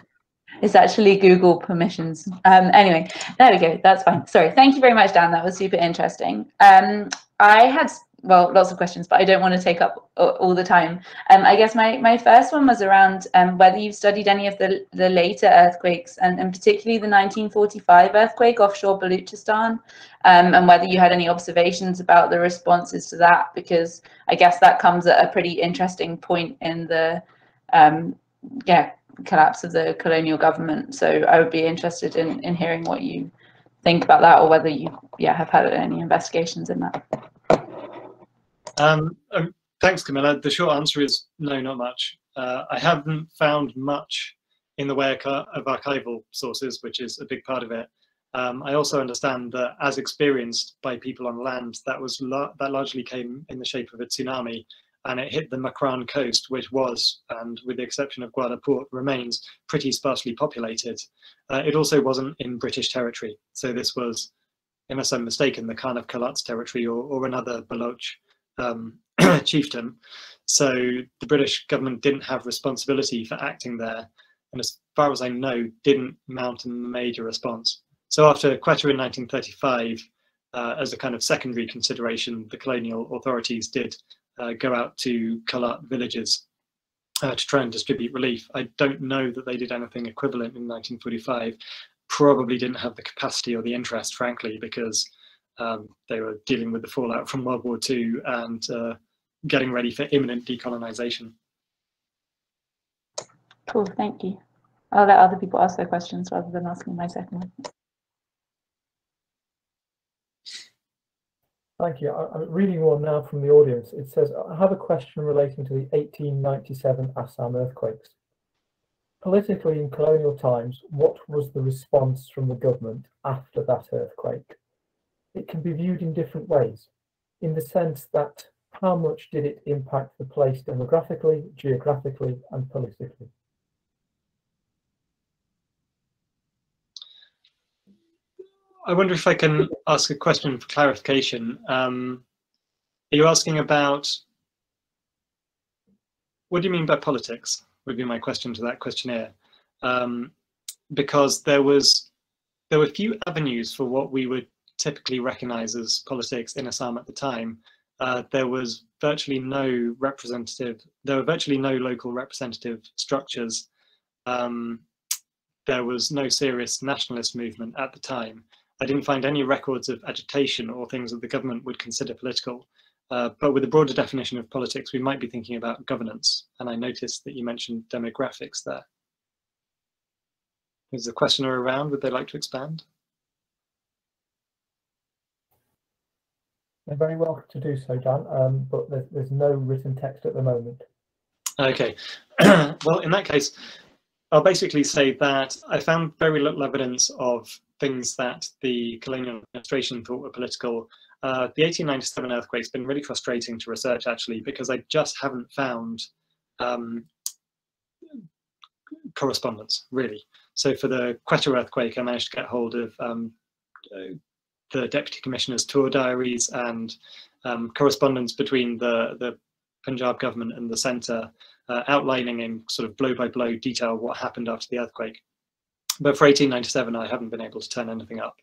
It's actually Google permissions. Um, anyway, there we go. That's fine. Sorry. Thank you very much, Dan. That was super interesting. Um, I had well, lots of questions, but I don't want to take up all the time. Um, I guess my, my first one was around um, whether you've studied any of the, the later earthquakes, and, and particularly the 1945 earthquake offshore Baluchistan, um, and whether you had any observations about the responses to that, because I guess that comes at a pretty interesting point in the um, yeah collapse of the colonial government. So I would be interested in, in hearing what you think about that, or whether you yeah have had any investigations in that. Um, um, thanks, Camilla. The short answer is no, not much. Uh, I haven't found much in the way of archival sources, which is a big part of it. Um, I also understand that, as experienced by people on land, that was that largely came in the shape of a tsunami, and it hit the Makran coast, which was, and with the exception of Port, remains pretty sparsely populated. Uh, it also wasn't in British territory, so this was, unless I'm mistaken, the Khan of Kalat's territory or, or another Baloch um, chieftain. So the British government didn't have responsibility for acting there, and as far as I know, didn't mount a major response. So after Quetta in 1935, uh, as a kind of secondary consideration, the colonial authorities did uh, go out to Kalat villages uh, to try and distribute relief. I don't know that they did anything equivalent in 1945. Probably didn't have the capacity or the interest, frankly, because um, they were dealing with the fallout from World War II and uh, getting ready for imminent decolonization. Cool, thank you. I'll let other people ask their questions rather than asking my second one. Thank you. I'm reading one now from the audience. It says, I have a question relating to the 1897 Assam earthquakes. Politically, in colonial times, what was the response from the government after that earthquake? It can be viewed in different ways, in the sense that how much did it impact the place demographically, geographically, and politically? I wonder if I can ask a question for clarification. Um, are you asking about what do you mean by politics? Would be my question to that questionnaire, um, because there was there were few avenues for what we would typically recognized as politics in Assam at the time, uh, there was virtually no representative, there were virtually no local representative structures. Um, there was no serious nationalist movement at the time. I didn't find any records of agitation or things that the government would consider political. Uh, but with a broader definition of politics, we might be thinking about governance. And I noticed that you mentioned demographics there. Is the questioner around? Would they like to expand? They're very welcome to do so, Dan, um, but there's, there's no written text at the moment. Okay. well, in that case, I'll basically say that I found very little evidence of things that the colonial administration thought were political, uh, the 1897 earthquake's been really frustrating to research actually because I just haven't found um, correspondence really. So for the Quetta earthquake, I managed to get hold of um, uh, the deputy commissioner's tour diaries and um, correspondence between the, the Punjab government and the centre, uh, outlining in sort of blow by blow detail what happened after the earthquake. But for 1897, I haven't been able to turn anything up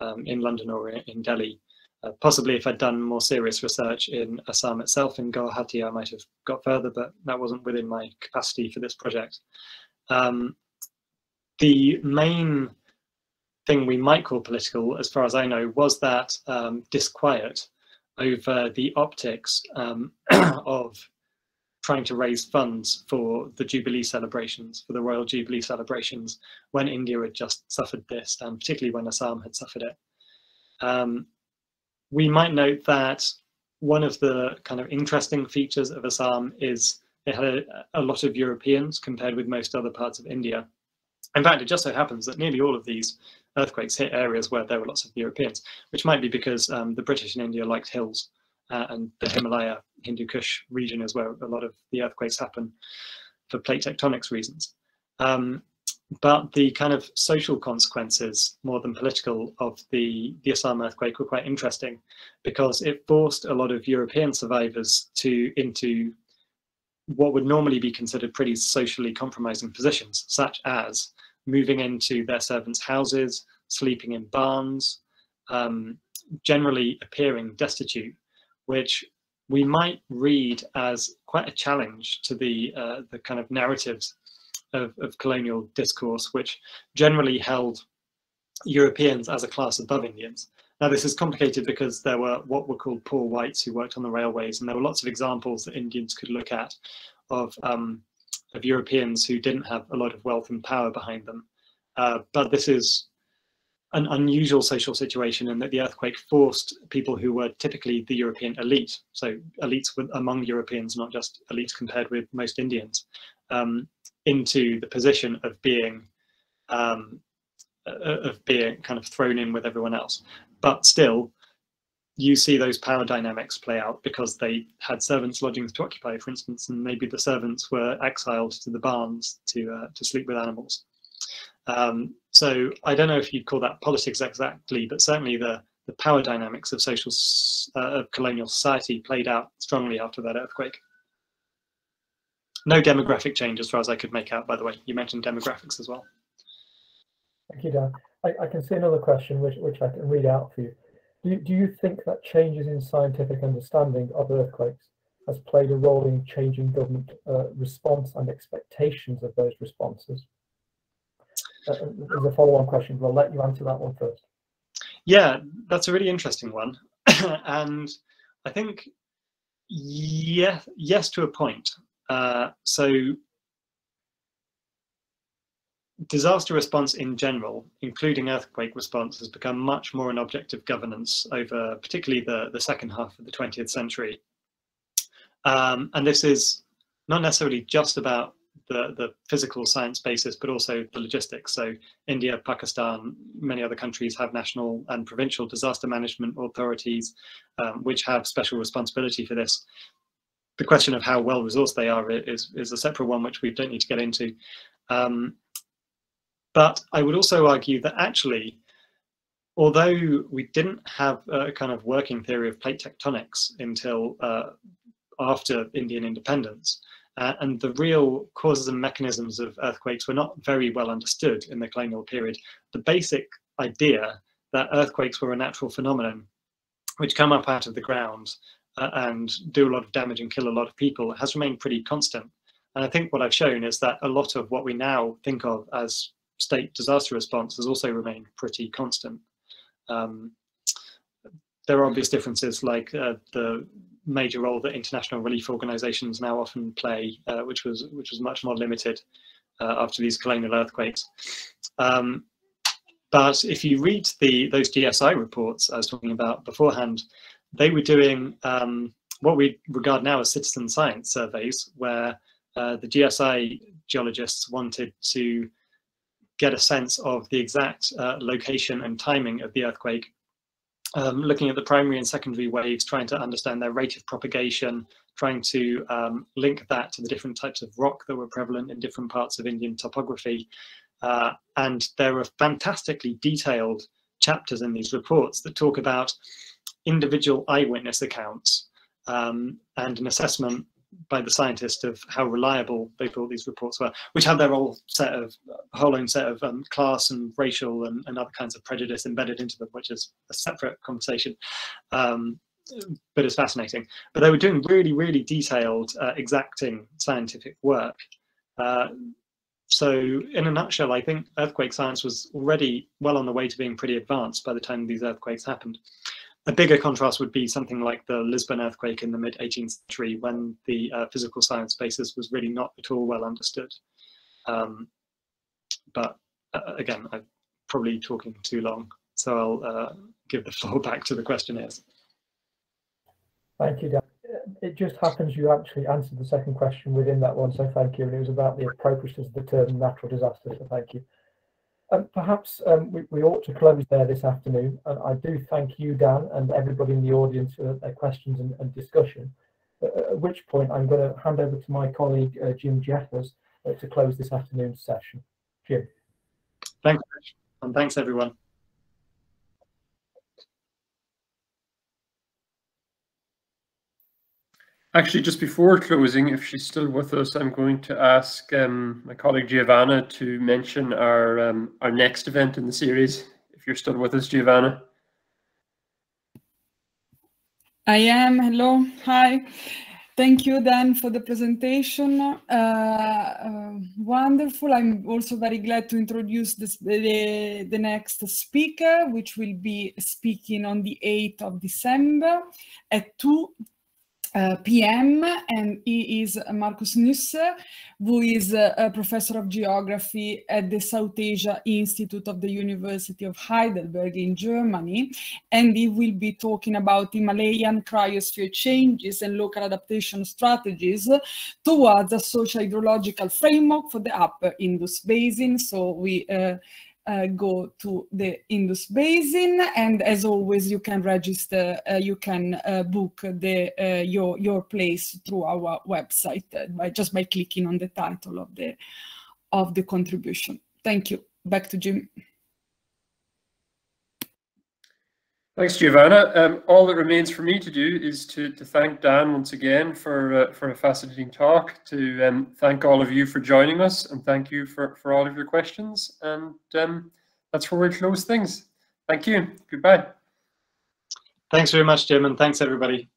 um, in London or in Delhi. Uh, possibly if I'd done more serious research in Assam itself, in Guwahati, I might have got further, but that wasn't within my capacity for this project. Um, the main thing we might call political, as far as I know, was that um, disquiet over the optics um, of trying to raise funds for the Jubilee celebrations, for the Royal Jubilee celebrations, when India had just suffered this, and particularly when Assam had suffered it. Um, we might note that one of the kind of interesting features of Assam is it had a, a lot of Europeans compared with most other parts of India. In fact, it just so happens that nearly all of these earthquakes hit areas where there were lots of Europeans, which might be because um, the British in India liked hills uh, and the Himalaya, Hindu Kush region is where a lot of the earthquakes happen for plate tectonics reasons. Um, but the kind of social consequences, more than political, of the, the Assam earthquake were quite interesting because it forced a lot of European survivors to into what would normally be considered pretty socially compromising positions, such as moving into their servants' houses, sleeping in barns, um, generally appearing destitute, which we might read as quite a challenge to the uh, the kind of narratives of, of colonial discourse, which generally held Europeans as a class above Indians. Now, this is complicated because there were what were called poor whites who worked on the railways, and there were lots of examples that Indians could look at of um, of Europeans who didn't have a lot of wealth and power behind them. Uh, but this is an unusual social situation in that the earthquake forced people who were typically the European elite, so elites among Europeans, not just elites compared with most Indians, um, into the position of being um, uh, of being kind of thrown in with everyone else. But still, you see those power dynamics play out because they had servants lodgings to occupy, for instance, and maybe the servants were exiled to the barns to uh, to sleep with animals. Um, so I don't know if you'd call that politics exactly, but certainly the the power dynamics of social uh, of colonial society played out strongly after that earthquake. No demographic change, as far as I could make out. By the way, you mentioned demographics as well. Thank you, Dan. I, I can see another question which which I can read out for you. Do you, do you think that changes in scientific understanding of earthquakes has played a role in changing government uh, response and expectations of those responses? Uh, uh there's a follow-on question, but I'll let you answer that one first. Yeah, that's a really interesting one. and I think, yeah, yes to a point. Uh, so disaster response in general, including earthquake response, has become much more an object of governance over particularly the, the second half of the 20th century. Um, and this is not necessarily just about the, the physical science basis, but also the logistics. So India, Pakistan, many other countries have national and provincial disaster management authorities, um, which have special responsibility for this. The question of how well resourced they are is, is a separate one, which we don't need to get into. Um, but I would also argue that actually, although we didn't have a kind of working theory of plate tectonics until uh, after Indian independence, uh, and the real causes and mechanisms of earthquakes were not very well understood in the colonial period, the basic idea that earthquakes were a natural phenomenon which come up out of the ground uh, and do a lot of damage and kill a lot of people has remained pretty constant. And I think what I've shown is that a lot of what we now think of as state disaster response has also remained pretty constant. Um, there are obvious differences like uh, the major role that international relief organizations now often play, uh, which was which was much more limited uh, after these colonial earthquakes. Um, but if you read the those GSI reports I was talking about beforehand, they were doing um, what we regard now as citizen science surveys, where uh, the GSI geologists wanted to get a sense of the exact uh, location and timing of the earthquake, um, looking at the primary and secondary waves, trying to understand their rate of propagation, trying to um, link that to the different types of rock that were prevalent in different parts of Indian topography. Uh, and there are fantastically detailed chapters in these reports that talk about individual eyewitness accounts um, and an assessment by the scientist of how reliable they thought these reports were, which had their whole set of whole own set of um, class and racial and, and, other kinds of prejudice embedded into them, which is a separate conversation. Um, but it's fascinating. But they were doing really, really detailed, uh, exacting scientific work. Uh, so, in a nutshell, I think earthquake science was already well on the way to being pretty advanced by the time these earthquakes happened. A bigger contrast would be something like the Lisbon earthquake in the mid 18th century when the uh, physical science basis was really not at all well understood. Um, but uh, again, I'm probably talking too long, so I'll uh, give the floor back to the questionnaires. Thank you, Dan. It just happens you actually answered the second question within that one, so thank you. And it was about the appropriateness of the term natural disaster, so thank you. Um, perhaps um, we, we, ought to close there this afternoon. And I do thank you, Dan, and everybody in the audience for their questions and, and discussion. At which point I'm going to hand over to my colleague, uh, Jim Jeffers, uh, to close this afternoon's session. Jim. Thanks, and thanks everyone. Actually, just before closing, if she's still with us, I'm going to ask um, my colleague Giovanna to mention our um, our next event in the series. If you're still with us, Giovanna. I am. Hello. Hi. Thank you, Dan, for the presentation. Uh, uh, wonderful. I'm also very glad to introduce this, the, the next speaker, which will be speaking on the 8th of December at 2 uh, PM, and he is Marcus Nüsser, who is a, a, professor of geography at the South Asia Institute of the University of Heidelberg in Germany. And he will be talking about Himalayan cryosphere changes and local adaptation strategies towards a social hydrological framework for the upper Indus Basin. So we uh, uh, go to the Indus Basin. And as always, you can register, uh, you can uh, book the uh, your your place through our website uh, by just by clicking on the title of the of the contribution. Thank you. Back to Jim. Thanks, Giovanna. Um, all that remains for me to do is to, to thank Dan once again for uh, for a fascinating talk, to um, thank all of you for joining us, and thank you for, for all of your questions. And um, that's where we close things. Thank you. Goodbye. Thanks very much, Jim, and thanks, everybody.